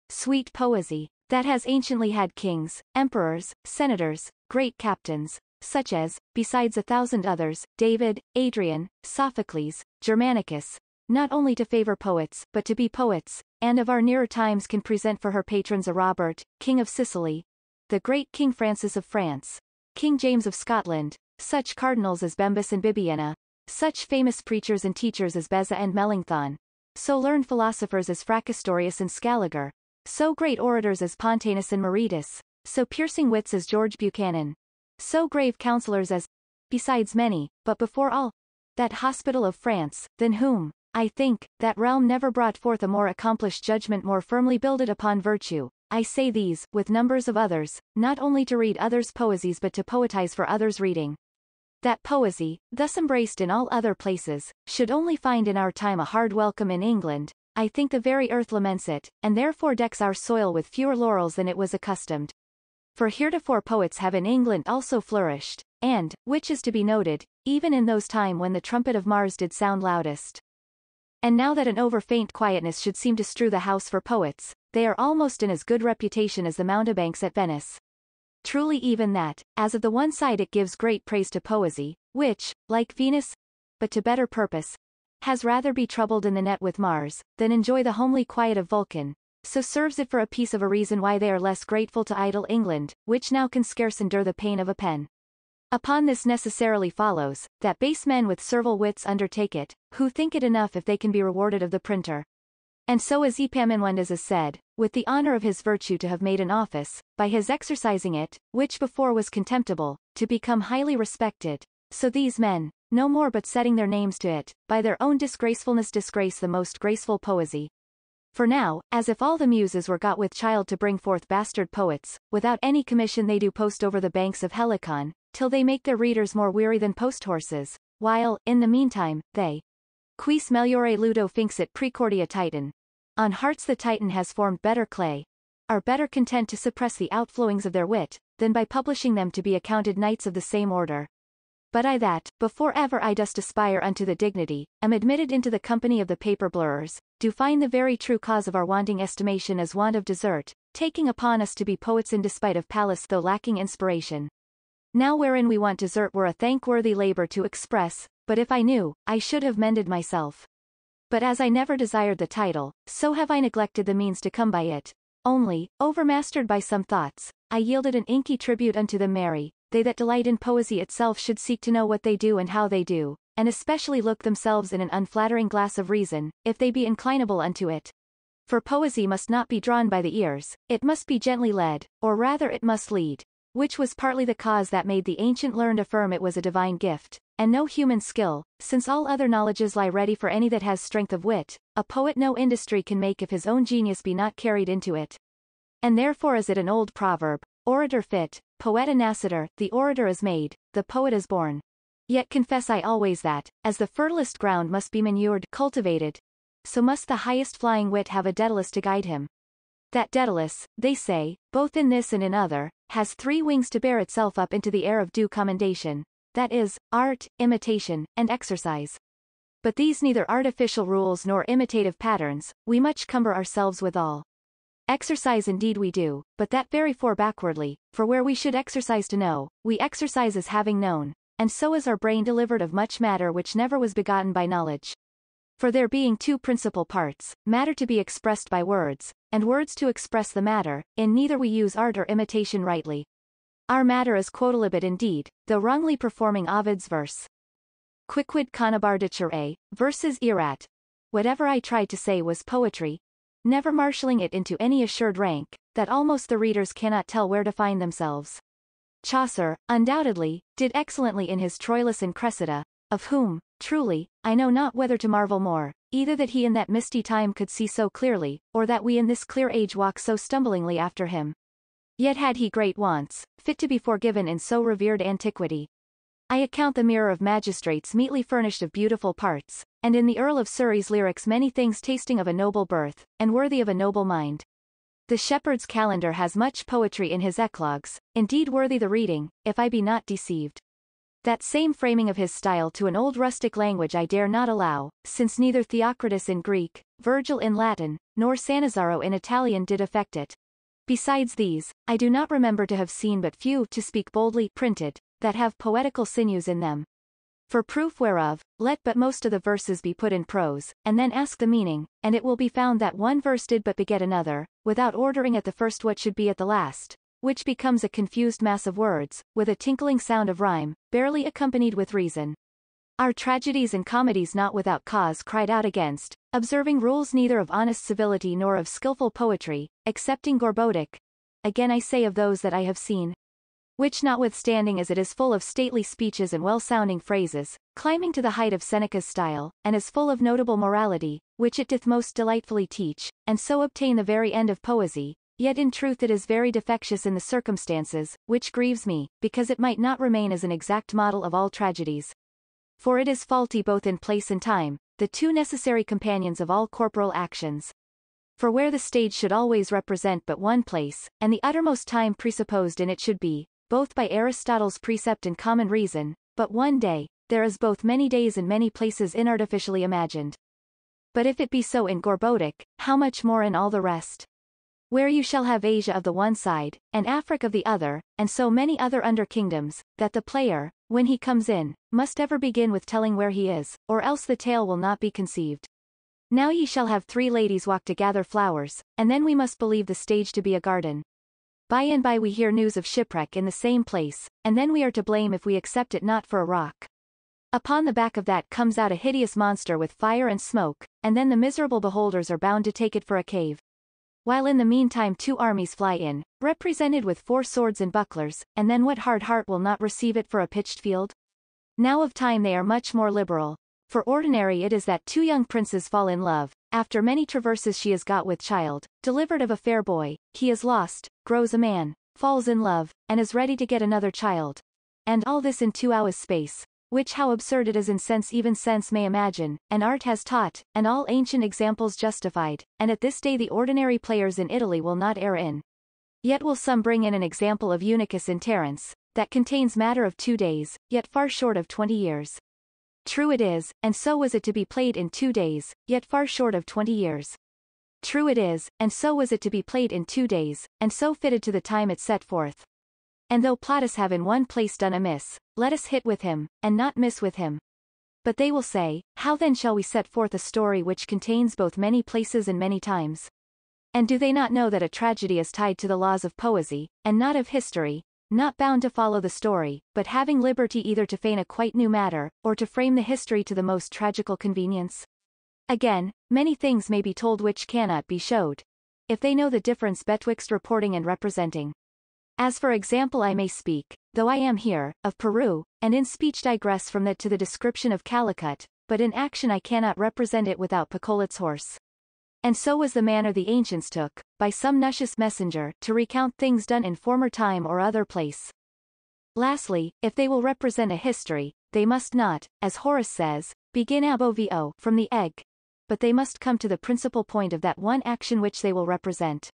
Sweet poesy, that has anciently had kings, emperors, senators, great captains, such as, besides a thousand others, David, Adrian, Sophocles, Germanicus, not only to favor poets, but to be poets, and of our nearer times can present for her patrons a Robert, King of Sicily, the great King Francis of France, King James of Scotland, such cardinals as Bembus and Bibiena, such famous preachers and teachers as Beza and Melanchthon, so learned philosophers as Fracastorius and Scaliger, so great orators as Pontanus and Muretus, so piercing wits as George Buchanan, so grave counselors as, besides many, but before all, that hospital of France, than whom, I think, that realm never brought forth a more accomplished judgment more firmly builded upon virtue. I say these, with numbers of others, not only to read others' poesies but to poetize for others' reading. That poesy, thus embraced in all other places, should only find in our time a hard welcome in England, I think the very earth laments it, and therefore decks our soil with fewer laurels than it was accustomed. For heretofore poets have in England also flourished, and, which is to be noted, even in those time when the trumpet of Mars did sound loudest. And now that an over-faint quietness should seem to strew the house for poets, they are almost in as good reputation as the mountebanks at Venice. Truly even that, as of the one side it gives great praise to poesy, which, like Venus, but to better purpose, has rather be troubled in the net with Mars, than enjoy the homely quiet of Vulcan, so serves it for a piece of a reason why they are less grateful to idle England, which now can scarce endure the pain of a pen. Upon this necessarily follows, that base men with servile wits undertake it, who think it enough if they can be rewarded of the printer. And so as Epaminondas is said, with the honor of his virtue to have made an office, by his exercising it, which before was contemptible, to become highly respected, so these men, no more but setting their names to it, by their own disgracefulness disgrace the most graceful poesy. For now, as if all the muses were got with child to bring forth bastard poets, without any commission they do post over the banks of Helicon, till they make their readers more weary than post horses, while, in the meantime, they quis meliore luto finxit praecordia titan. On hearts the Titan has formed better clay, are better content to suppress the outflowings of their wit, than by publishing them to be accounted knights of the same order. But I that, before ever I dost aspire unto the dignity, am admitted into the company of the paper blurrers, do find the very true cause of our wanting estimation as want of desert, taking upon us to be poets in despite of Pallas though lacking inspiration. Now wherein we want desert were a thankworthy labor to express, but if I knew, I should have mended myself. But as I never desired the title, so have I neglected the means to come by it. Only, overmastered by some thoughts, I yielded an inky tribute unto the merry, they that delight in poesy itself should seek to know what they do and how they do, and especially look themselves in an unflattering glass of reason, if they be inclinable unto it. For poesy must not be drawn by the ears, it must be gently led, or rather it must lead, which was partly the cause that made the ancient learned affirm it was a divine gift, and no human skill, since all other knowledges lie ready for any that has strength of wit, a poet no industry can make if his own genius be not carried into it. And therefore is it an old proverb, orator fit, poeta nascitur, the orator is made, the poet is born. Yet confess I always that, as the fertilest ground must be manured, cultivated, so must the highest flying wit have a Daedalus to guide him. That Daedalus, they say, both in this and in other, has three wings to bear itself up into the air of due commendation, that is, art, imitation, and exercise. But these neither artificial rules nor imitative patterns, we much cumber ourselves withal. Exercise indeed we do, but that very far backwardly, for where we should exercise to know, we exercise as having known, and so is our brain delivered of much matter which never was begotten by knowledge. For there being two principal parts, matter to be expressed by words, and words to express the matter, in neither we use art or imitation rightly. Our matter is quodlibet indeed, though wrongly performing Ovid's verse. Quicquid conabardicere, versus erat. Whatever I tried to say was poetry, never marshalling it into any assured rank, that almost the readers cannot tell where to find themselves. Chaucer, undoubtedly, did excellently in his Troilus and Cressida, of whom, truly, I know not whether to marvel more, either that he in that misty time could see so clearly, or that we in this clear age walk so stumblingly after him. Yet had he great wants, fit to be forgiven in so revered antiquity. I account the mirror of magistrates meetly furnished of beautiful parts, and in the Earl of Surrey's lyrics many things tasting of a noble birth, and worthy of a noble mind. The Shepherd's Calendar has much poetry in his eclogues, indeed worthy the reading, if I be not deceived. That same framing of his style to an old rustic language I dare not allow, since neither Theocritus in Greek, Virgil in Latin, nor Sannazaro in Italian did affect it. Besides these, I do not remember to have seen but few, to speak boldly, printed, that have poetical sinews in them. For proof whereof, let but most of the verses be put in prose, and then ask the meaning, and it will be found that one verse did but beget another, without ordering at the first what should be at the last, which becomes a confused mass of words, with a tinkling sound of rhyme, barely accompanied with reason. Our tragedies and comedies not without cause cried out against, observing rules neither of honest civility nor of skilful poetry, excepting Gorboduc. Again I say of those that I have seen. Which notwithstanding as it is full of stately speeches and well-sounding phrases, climbing to the height of Seneca's style, and is full of notable morality, which it doth most delightfully teach, and so obtain the very end of poesy, Yet in truth it is very defectious in the circumstances, which grieves me, because it might not remain as an exact model of all tragedies. For it is faulty both in place and time, the two necessary companions of all corporal actions. For where the stage should always represent but one place, and the uttermost time presupposed in it should be, both by Aristotle's precept and common reason, but one day, there is both many days and many places inartificially imagined. But if it be so in Gorboduc, how much more in all the rest? Where you shall have Asia of the one side, and Africa of the other, and so many other under kingdoms, that the player, when he comes in, must ever begin with telling where he is, or else the tale will not be conceived. Now ye shall have three ladies walk to gather flowers, and then we must believe the stage to be a garden. By and by we hear news of shipwreck in the same place, and then we are to blame if we accept it not for a rock. Upon the back of that comes out a hideous monster with fire and smoke, and then the miserable beholders are bound to take it for a cave. While in the meantime two armies fly in, represented with four swords and bucklers, and then what hard heart will not receive it for a pitched field? Now of time they are much more liberal. For ordinary it is that two young princes fall in love, after many traverses she is got with child, delivered of a fair boy, he is lost, grows a man, falls in love, and is ready to get another child. And all this in two hours space, which how absurd it is in sense even sense may imagine, and art has taught, and all ancient examples justified, and at this day the ordinary players in Italy will not err in. Yet will some bring in an example of Eunuchus in Terence, that contains matter of two days, yet far short of twenty years. True it is, and so was it to be played in two days, yet far short of twenty years. True it is, and so was it to be played in two days, and so fitted to the time it set forth. And though Plautus have in one place done amiss, let us hit with him, and not miss with him. But they will say, How then shall we set forth a story which contains both many places and many times? And do they not know that a tragedy is tied to the laws of poesy, and not of history, not bound to follow the story, but having liberty either to feign a quite new matter, or to frame the history to the most tragical convenience? Again, many things may be told which cannot be showed. If they know the difference betwixt reporting and representing. As for example I may speak, though I am here, of Peru, and in speech digress from that to the description of Calicut, but in action I cannot represent it without Pacolet's horse. And so was the manner the ancients took, by some Nuntius messenger, to recount things done in former time or other place. Lastly, if they will represent a history, they must not, as Horace says, begin ab ovo from the egg, but they must come to the principal point of that one action which they will represent.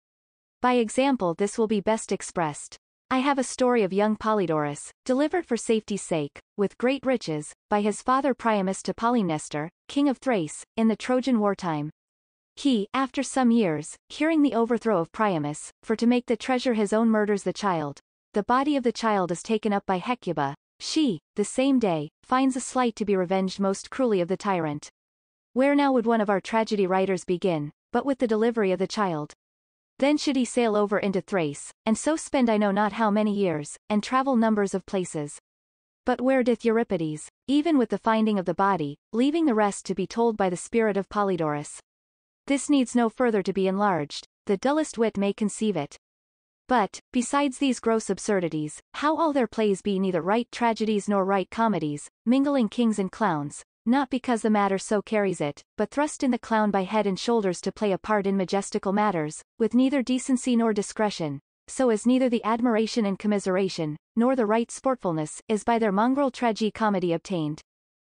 By example this will be best expressed. I have a story of young Polydorus, delivered for safety's sake, with great riches, by his father Priamus to Polymnestor, king of Thrace, in the Trojan wartime, he, after some years, hearing the overthrow of Priamus, for to make the treasure his own murders the child. The body of the child is taken up by Hecuba. She, the same day, finds a slight to be revenged most cruelly of the tyrant. Where now would one of our tragedy writers begin, but with the delivery of the child? Then should he sail over into Thrace, and so spend I know not how many years, and travel numbers of places. But where doth Euripides, even with the finding of the body, leaving the rest to be told by the spirit of Polydorus? This needs no further to be enlarged, the dullest wit may conceive it. But, besides these gross absurdities, how all their plays be neither right tragedies nor right comedies, mingling kings and clowns, not because the matter so carries it, but thrust in the clown by head and shoulders to play a part in majestical matters, with neither decency nor discretion, so as neither the admiration and commiseration, nor the right sportfulness, is by their mongrel tragi-comedy obtained.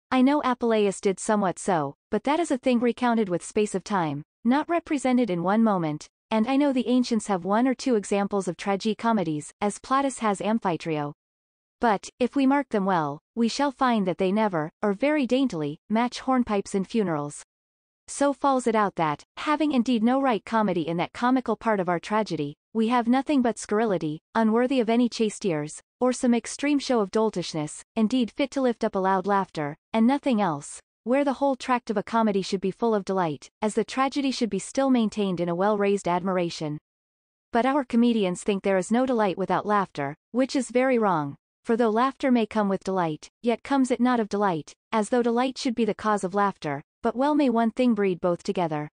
I know Apuleius did somewhat so, but that is a thing recounted with space of time, not represented in one moment, and I know the ancients have one or two examples of tragi-comedies, as Plautus has Amphitryo. But, if we mark them well, we shall find that they never, or very daintily, match hornpipes in funerals. So falls it out that, having indeed no right comedy in that comical part of our tragedy, we have nothing but scurrility, unworthy of any chaste ears, or some extreme show of doltishness, indeed fit to lift up a loud laughter, and nothing else, where the whole tract of a comedy should be full of delight, as the tragedy should be still maintained in a well-raised admiration. But our comedians think there is no delight without laughter, which is very wrong, for though laughter may come with delight, yet comes it not of delight, as though delight should be the cause of laughter, but well may one thing breed both together.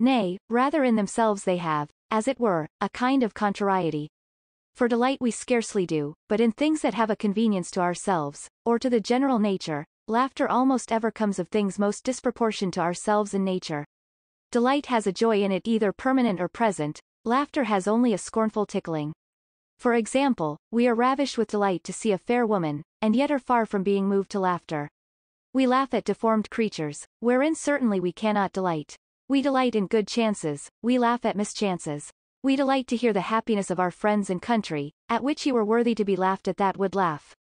Nay, rather in themselves they have, as it were, a kind of contrariety, for delight we scarcely do, but in things that have a convenience to ourselves, or to the general nature, laughter almost ever comes of things most disproportioned to ourselves and nature. Delight has a joy in it either permanent or present, laughter has only a scornful tickling. For example, we are ravished with delight to see a fair woman, and yet are far from being moved to laughter. We laugh at deformed creatures, wherein certainly we cannot delight. We delight in good chances, we laugh at mischances. We delight to hear the happiness of our friends and country, at which ye were worthy to be laughed at that would laugh.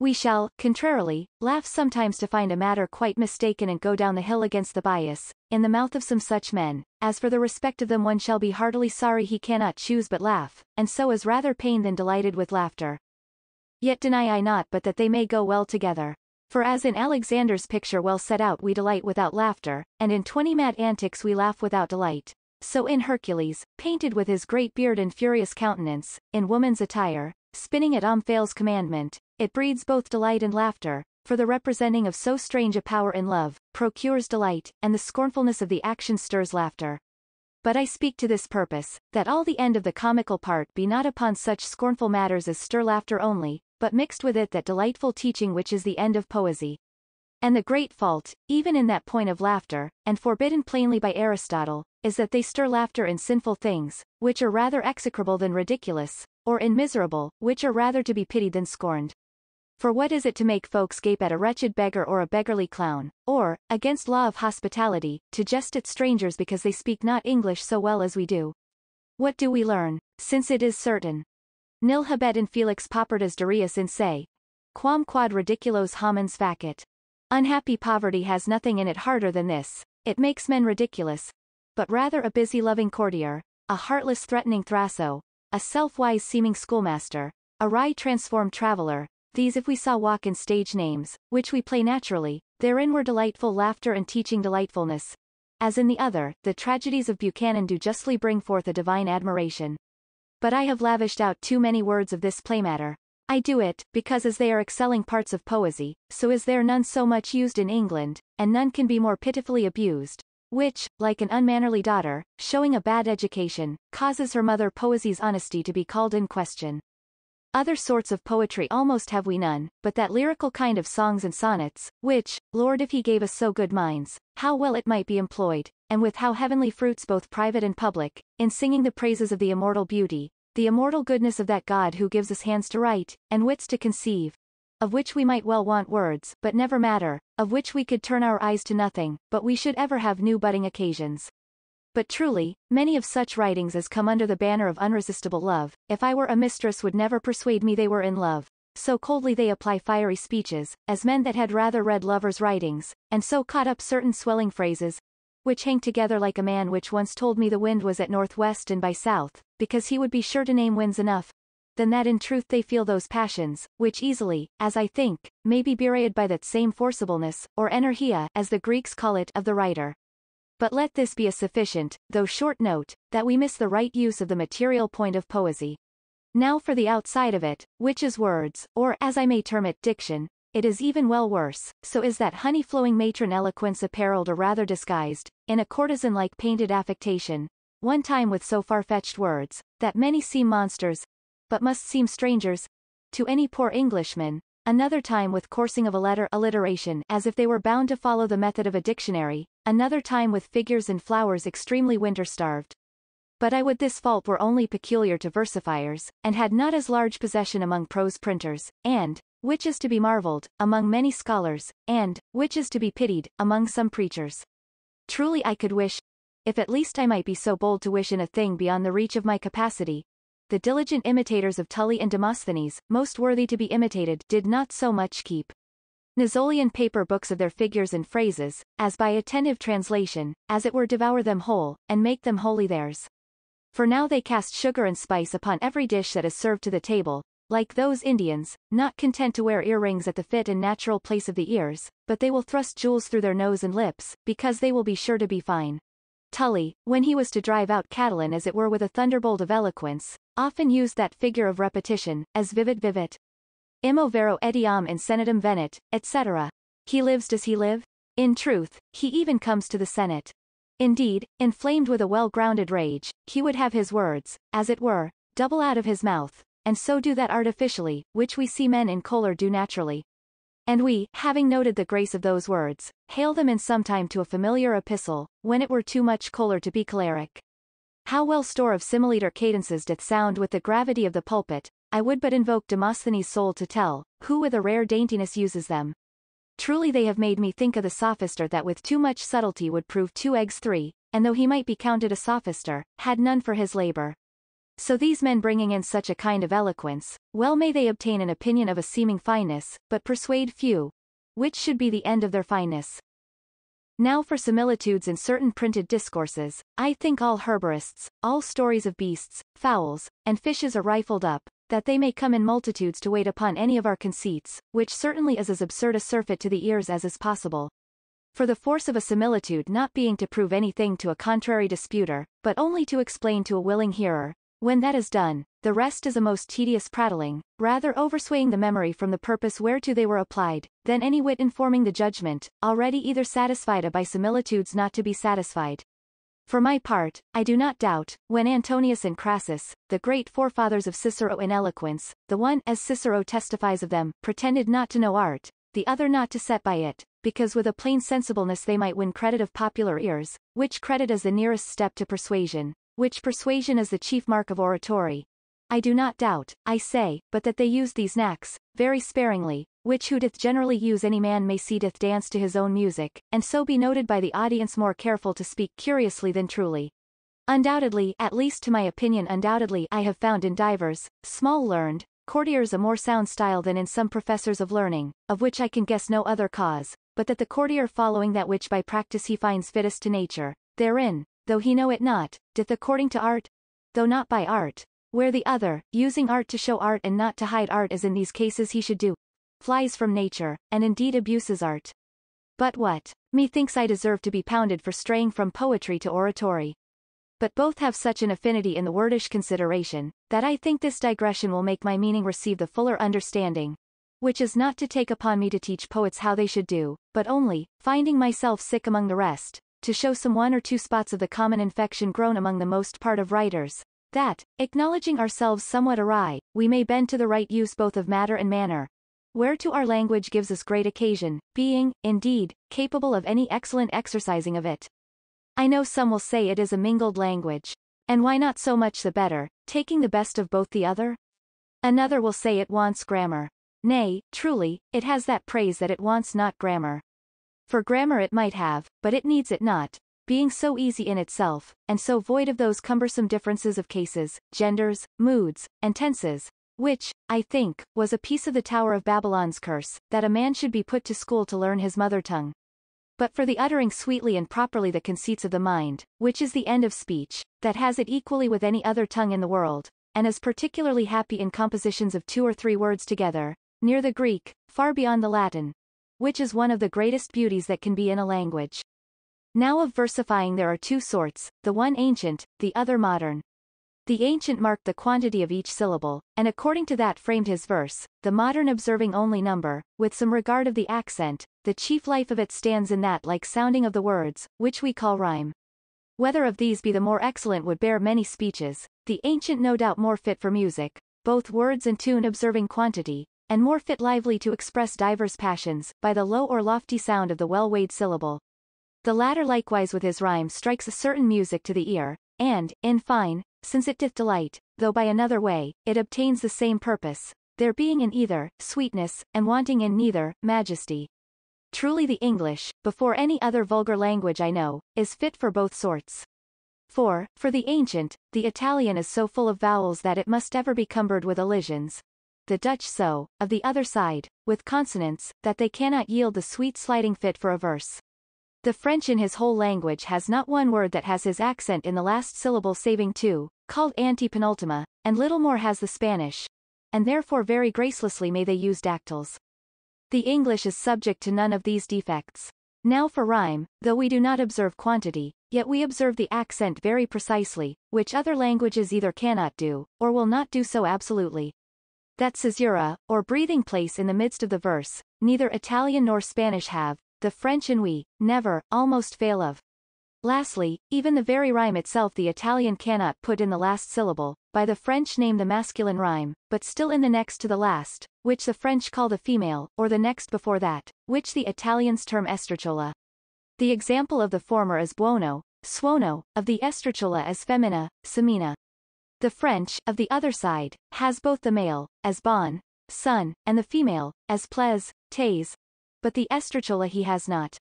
We shall, contrarily, laugh sometimes to find a matter quite mistaken and go down the hill against the bias, in the mouth of some such men, as for the respect of them one shall be heartily sorry he cannot choose but laugh, and so is rather pained than delighted with laughter. Yet deny I not but that they may go well together. For as in Alexander's picture well set out we delight without laughter, and in twenty mad antics we laugh without delight, so in Hercules, painted with his great beard and furious countenance, in woman's attire, spinning at Omphale's commandment, it breeds both delight and laughter, for the representing of so strange a power in love, procures delight, and the scornfulness of the action stirs laughter. But I speak to this purpose, that all the end of the comical part be not upon such scornful matters as stir laughter only, but mixed with it that delightful teaching which is the end of poesy. And the great fault, even in that point of laughter, and forbidden plainly by Aristotle, is that they stir laughter in sinful things, which are rather execrable than ridiculous, or in miserable, which are rather to be pitied than scorned. For what is it to make folks gape at a wretched beggar or a beggarly clown, or, against law of hospitality, to jest at strangers because they speak not English so well as we do? What do we learn, since it is certain? Nil habet in felix paupertas durius in se. Quam quod ridiculos homines facit. Unhappy poverty has nothing in it harder than this, it makes men ridiculous, but rather a busy loving courtier, a heartless threatening Thraso, a self-wise seeming schoolmaster, a wry transformed traveler, these if we saw walk in stage names, which we play naturally, therein were delightful laughter and teaching delightfulness. As in the other, the tragedies of Buchanan do justly bring forth a divine admiration. But I have lavished out too many words of this play matter. I do it, because as they are excelling parts of poesy, so is there none so much used in England, and none can be more pitifully abused, which, like an unmannerly daughter, showing a bad education, causes her mother poesy's honesty to be called in question. Other sorts of poetry almost have we none, but that lyrical kind of songs and sonnets, which, Lord if he gave us so good minds, how well it might be employed, and with how heavenly fruits both private and public, in singing the praises of the immortal beauty, the immortal goodness of that God who gives us hands to write, and wits to conceive, of which we might well want words, but never matter, of which we could turn our eyes to nothing, but we should ever have new budding occasions. But truly, many of such writings as come under the banner of unresistible love, if I were a mistress would never persuade me they were in love. So coldly they apply fiery speeches, as men that had rather read lovers' writings, and so caught up certain swelling phrases, which hang together like a man which once told me the wind was at northwest and by south, because he would be sure to name winds enough, than that in truth they feel those passions, which easily, as I think, may be bewrayed by that same forcibleness, or energia, as the Greeks call it, of the writer. But let this be a sufficient, though short note, that we miss the right use of the material point of poesy. Now for the outside of it, which is words, or as I may term it diction, it is even well worse, so is that honey-flowing matron eloquence apparelled or rather disguised, in a courtesan-like painted affectation, one time with so far-fetched words, that many seem monsters, but must seem strangers, to any poor Englishman, another time with coursing of a letter alliteration as if they were bound to follow the method of a dictionary, another time with figures and flowers extremely winter-starved. But I would this fault were only peculiar to versifiers, and had not as large possession among prose printers, and, which is to be marvelled, among many scholars, and, which is to be pitied, among some preachers. Truly I could wish, if at least I might be so bold to wish in a thing beyond the reach of my capacity, the diligent imitators of Tully and Demosthenes, most worthy to be imitated, did not so much keep Nizolian paper books of their figures and phrases, as by attentive translation, as it were devour them whole, and make them wholly theirs. For now they cast sugar and spice upon every dish that is served to the table, like those Indians, not content to wear earrings at the fit and natural place of the ears, but they will thrust jewels through their nose and lips, because they will be sure to be fine. Tully, when he was to drive out Catiline as it were with a thunderbolt of eloquence, often used that figure of repetition, as vivid vivit, Imo vero etiam in senatum venit, etc. He lives does he live? In truth, he even comes to the Senate. Indeed, inflamed with a well-grounded rage, he would have his words, as it were, double out of his mouth, and so do that artificially, which we see men in choler do naturally. And we, having noted the grace of those words, hale them in some time to a familiar epistle, when it were too much choler to be choleric. How well store of similiter cadentes doth sound with the gravity of the pulpit, I would but invoke Demosthenes' soul to tell, who with a rare daintiness uses them. Truly they have made me think of the sophister that with too much subtlety would prove two eggs three, and though he might be counted a sophister, had none for his labor. So these men bringing in such a kind of eloquence, well may they obtain an opinion of a seeming fineness, but persuade few. Which should be the end of their fineness. Now for similitudes in certain printed discourses, I think all herborists, all stories of beasts, fowls, and fishes are rifled up, that they may come in multitudes to wait upon any of our conceits, which certainly is as absurd a surfeit to the ears as is possible. For the force of a similitude not being to prove anything to a contrary disputer, but only to explain to a willing hearer, when that is done, the rest is a most tedious prattling, rather overswaying the memory from the purpose whereto they were applied, than any wit informing the judgment, already either satisfied by similitudes not to be satisfied. For my part, I do not doubt, when Antonius and Crassus, the great forefathers of Cicero in eloquence, the one, as Cicero testifies of them, pretended not to know art, the other not to set by it, because with a plain sensibleness they might win credit of popular ears, which credit is the nearest step to persuasion, which persuasion is the chief mark of oratory. I do not doubt, I say, but that they use these knacks, very sparingly, which who doth generally use any man may see doth dance to his own music, and so be noted by the audience more careful to speak curiously than truly. Undoubtedly, at least to my opinion undoubtedly I have found in divers, small learned, courtiers a more sound style than in some professors of learning, of which I can guess no other cause, but that the courtier following that which by practice he finds fittest to nature, therein, though he know it not, doth according to art, though not by art, where the other, using art to show art and not to hide art as in these cases he should do, flies from nature, and indeed abuses art. But what? Methinks I deserve to be pounded for straying from poetry to oratory. But both have such an affinity in the wordish consideration, that I think this digression will make my meaning receive the fuller understanding, which is not to take upon me to teach poets how they should do, but only, finding myself sick among the rest, to show some one or two spots of the common infection grown among the most part of writers, that, acknowledging ourselves somewhat awry, we may bend to the right use both of matter and manner, whereto our language gives us great occasion, being, indeed, capable of any excellent exercising of it. I know some will say it is a mingled language. And why not so much the better, taking the best of both the other? Another will say it wants grammar. Nay, truly, it has that praise that it wants not grammar. For grammar it might have, but it needs it not, being so easy in itself, and so void of those cumbersome differences of cases, genders, moods, and tenses, which, I think, was a piece of the Tower of Babylon's curse, that a man should be put to school to learn his mother tongue. But for the uttering sweetly and properly the conceits of the mind, which is the end of speech, that has it equally with any other tongue in the world, and is particularly happy in compositions of two or three words together, near the Greek, far beyond the Latin, which is one of the greatest beauties that can be in a language. Now of versifying there are two sorts, the one ancient, the other modern. The ancient marked the quantity of each syllable, and according to that framed his verse, the modern observing only number, with some regard of the accent, the chief life of it stands in that like sounding of the words, which we call rhyme. Whether of these be the more excellent would bear many speeches, the ancient no doubt more fit for music, both words and tune observing quantity, and more fit lively to express divers passions, by the low or lofty sound of the well-weighed syllable. The latter likewise with his rhyme strikes a certain music to the ear, and, in fine, since it doth delight, though by another way, it obtains the same purpose, there being in either, sweetness, and wanting in neither, majesty. Truly the English, before any other vulgar language I know, is fit for both sorts. For, for the ancient, the Italian is so full of vowels that it must ever be cumbered with elisions, the Dutch so, of the other side, with consonants, that they cannot yield the sweet sliding fit for a verse. The French in his whole language has not one word that has his accent in the last syllable saving two, called antepenultima, and little more has the Spanish, and therefore very gracelessly may they use dactyls. The English is subject to none of these defects. Now for rhyme, though we do not observe quantity, yet we observe the accent very precisely, which other languages either cannot do, or will not do so absolutely. That caesura, or breathing place in the midst of the verse, neither Italian nor Spanish have, the French and we, never, almost fail of. Lastly, even the very rhyme itself the Italian cannot put in the last syllable, by the French name the masculine rhyme, but still in the next to the last, which the French call the female, or the next before that, which the Italians term sdrucciola. The example of the former is buono, suono, of the sdrucciola as femina, semina. The French, of the other side, has both the male, as bon, son, and the female, as plaise, taise, but the sdrucciola he has not.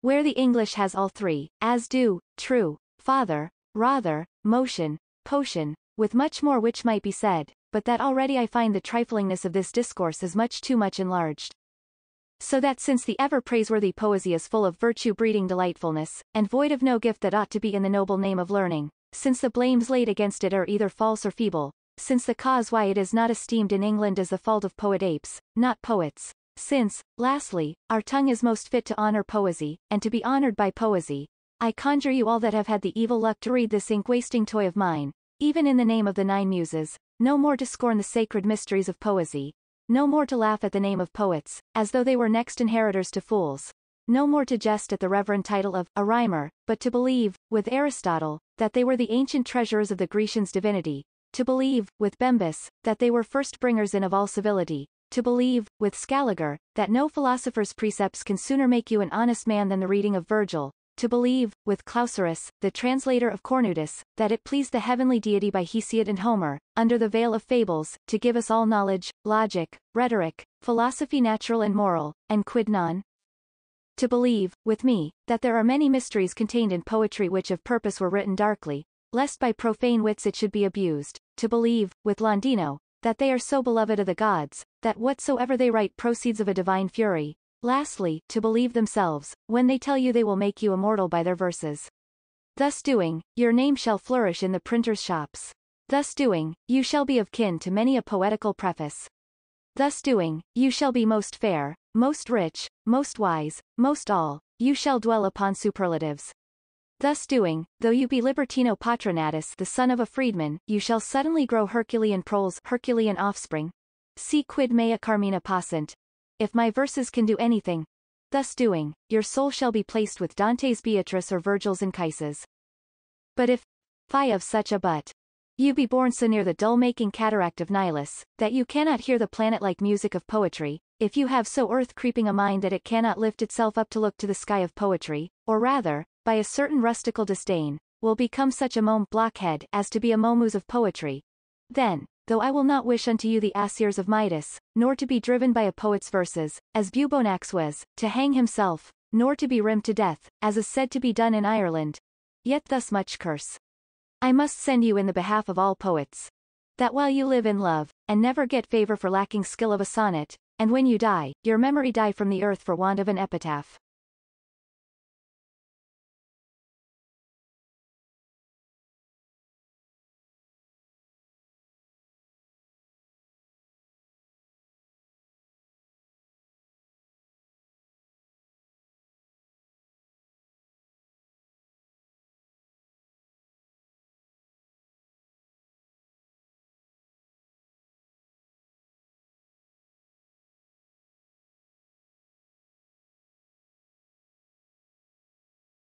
Where the English has all three, as do, true, father, rather, motion, potion, with much more which might be said, but that already I find the triflingness of this discourse is much too much enlarged. So that since the ever praiseworthy poesy is full of virtue-breeding delightfulness, and void of no gift that ought to be in the noble name of learning, since the blames laid against it are either false or feeble, since the cause why it is not esteemed in England is the fault of poet apes, not poets, since, lastly, our tongue is most fit to honor poesy, and to be honored by poesy, I conjure you all that have had the evil luck to read this ink-wasting toy of mine, even in the name of the Nine Muses, no more to scorn the sacred mysteries of poesy, no more to laugh at the name of poets, as though they were next inheritors to fools, no more to jest at the reverend title of a rhymer, but to believe, with Aristotle, that they were the ancient treasurers of the Grecians' divinity, to believe, with Bembus, that they were first bringers in of all civility, to believe, with Scaliger, that no philosopher's precepts can sooner make you an honest man than the reading of Virgil, to believe, with Clauserus, the translator of Cornutus, that it pleased the heavenly deity by Hesiod and Homer, under the veil of fables, to give us all knowledge, logic, rhetoric, philosophy natural and moral, and quid non? To believe, with me, that there are many mysteries contained in poetry which of purpose were written darkly, lest by profane wits it should be abused, to believe, with Landino, that they are so beloved of the gods, that whatsoever they write proceeds of a divine fury, Lastly, to believe themselves, when they tell you they will make you immortal by their verses. Thus doing, your name shall flourish in the printers' shops. Thus doing, you shall be of kin to many a poetical preface. Thus doing, you shall be most fair, most rich, most wise, most all, you shall dwell upon superlatives. Thus doing, though you be Libertino patre natus the son of a freedman, you shall suddenly grow Herculean proles Herculean offspring. Si quid mea carmina possunt, if my verses can do anything, thus doing, your soul shall be placed with Dante's Beatrice or Virgil's Anchises. But if, fie of such a but, you be born so near the dull-making cataract of Nilus, that you cannot hear the planet-like music of poetry, if you have so earth-creeping a mind that it cannot lift itself up to look to the sky of poetry, or rather, by a certain rustical disdain, will become such a mome blockhead as to be a momus of poetry, then, though I will not wish unto you the Asirs of Midas, nor to be driven by a poet's verses, as Bubonax was, to hang himself, nor to be rimmed to death, as is said to be done in Ireland. Yet thus much curse. I must send you in the behalf of all poets. That while you live in love, and never get favor for lacking skill of a sonnet, and when you die, your memory die from the earth for want of an epitaph.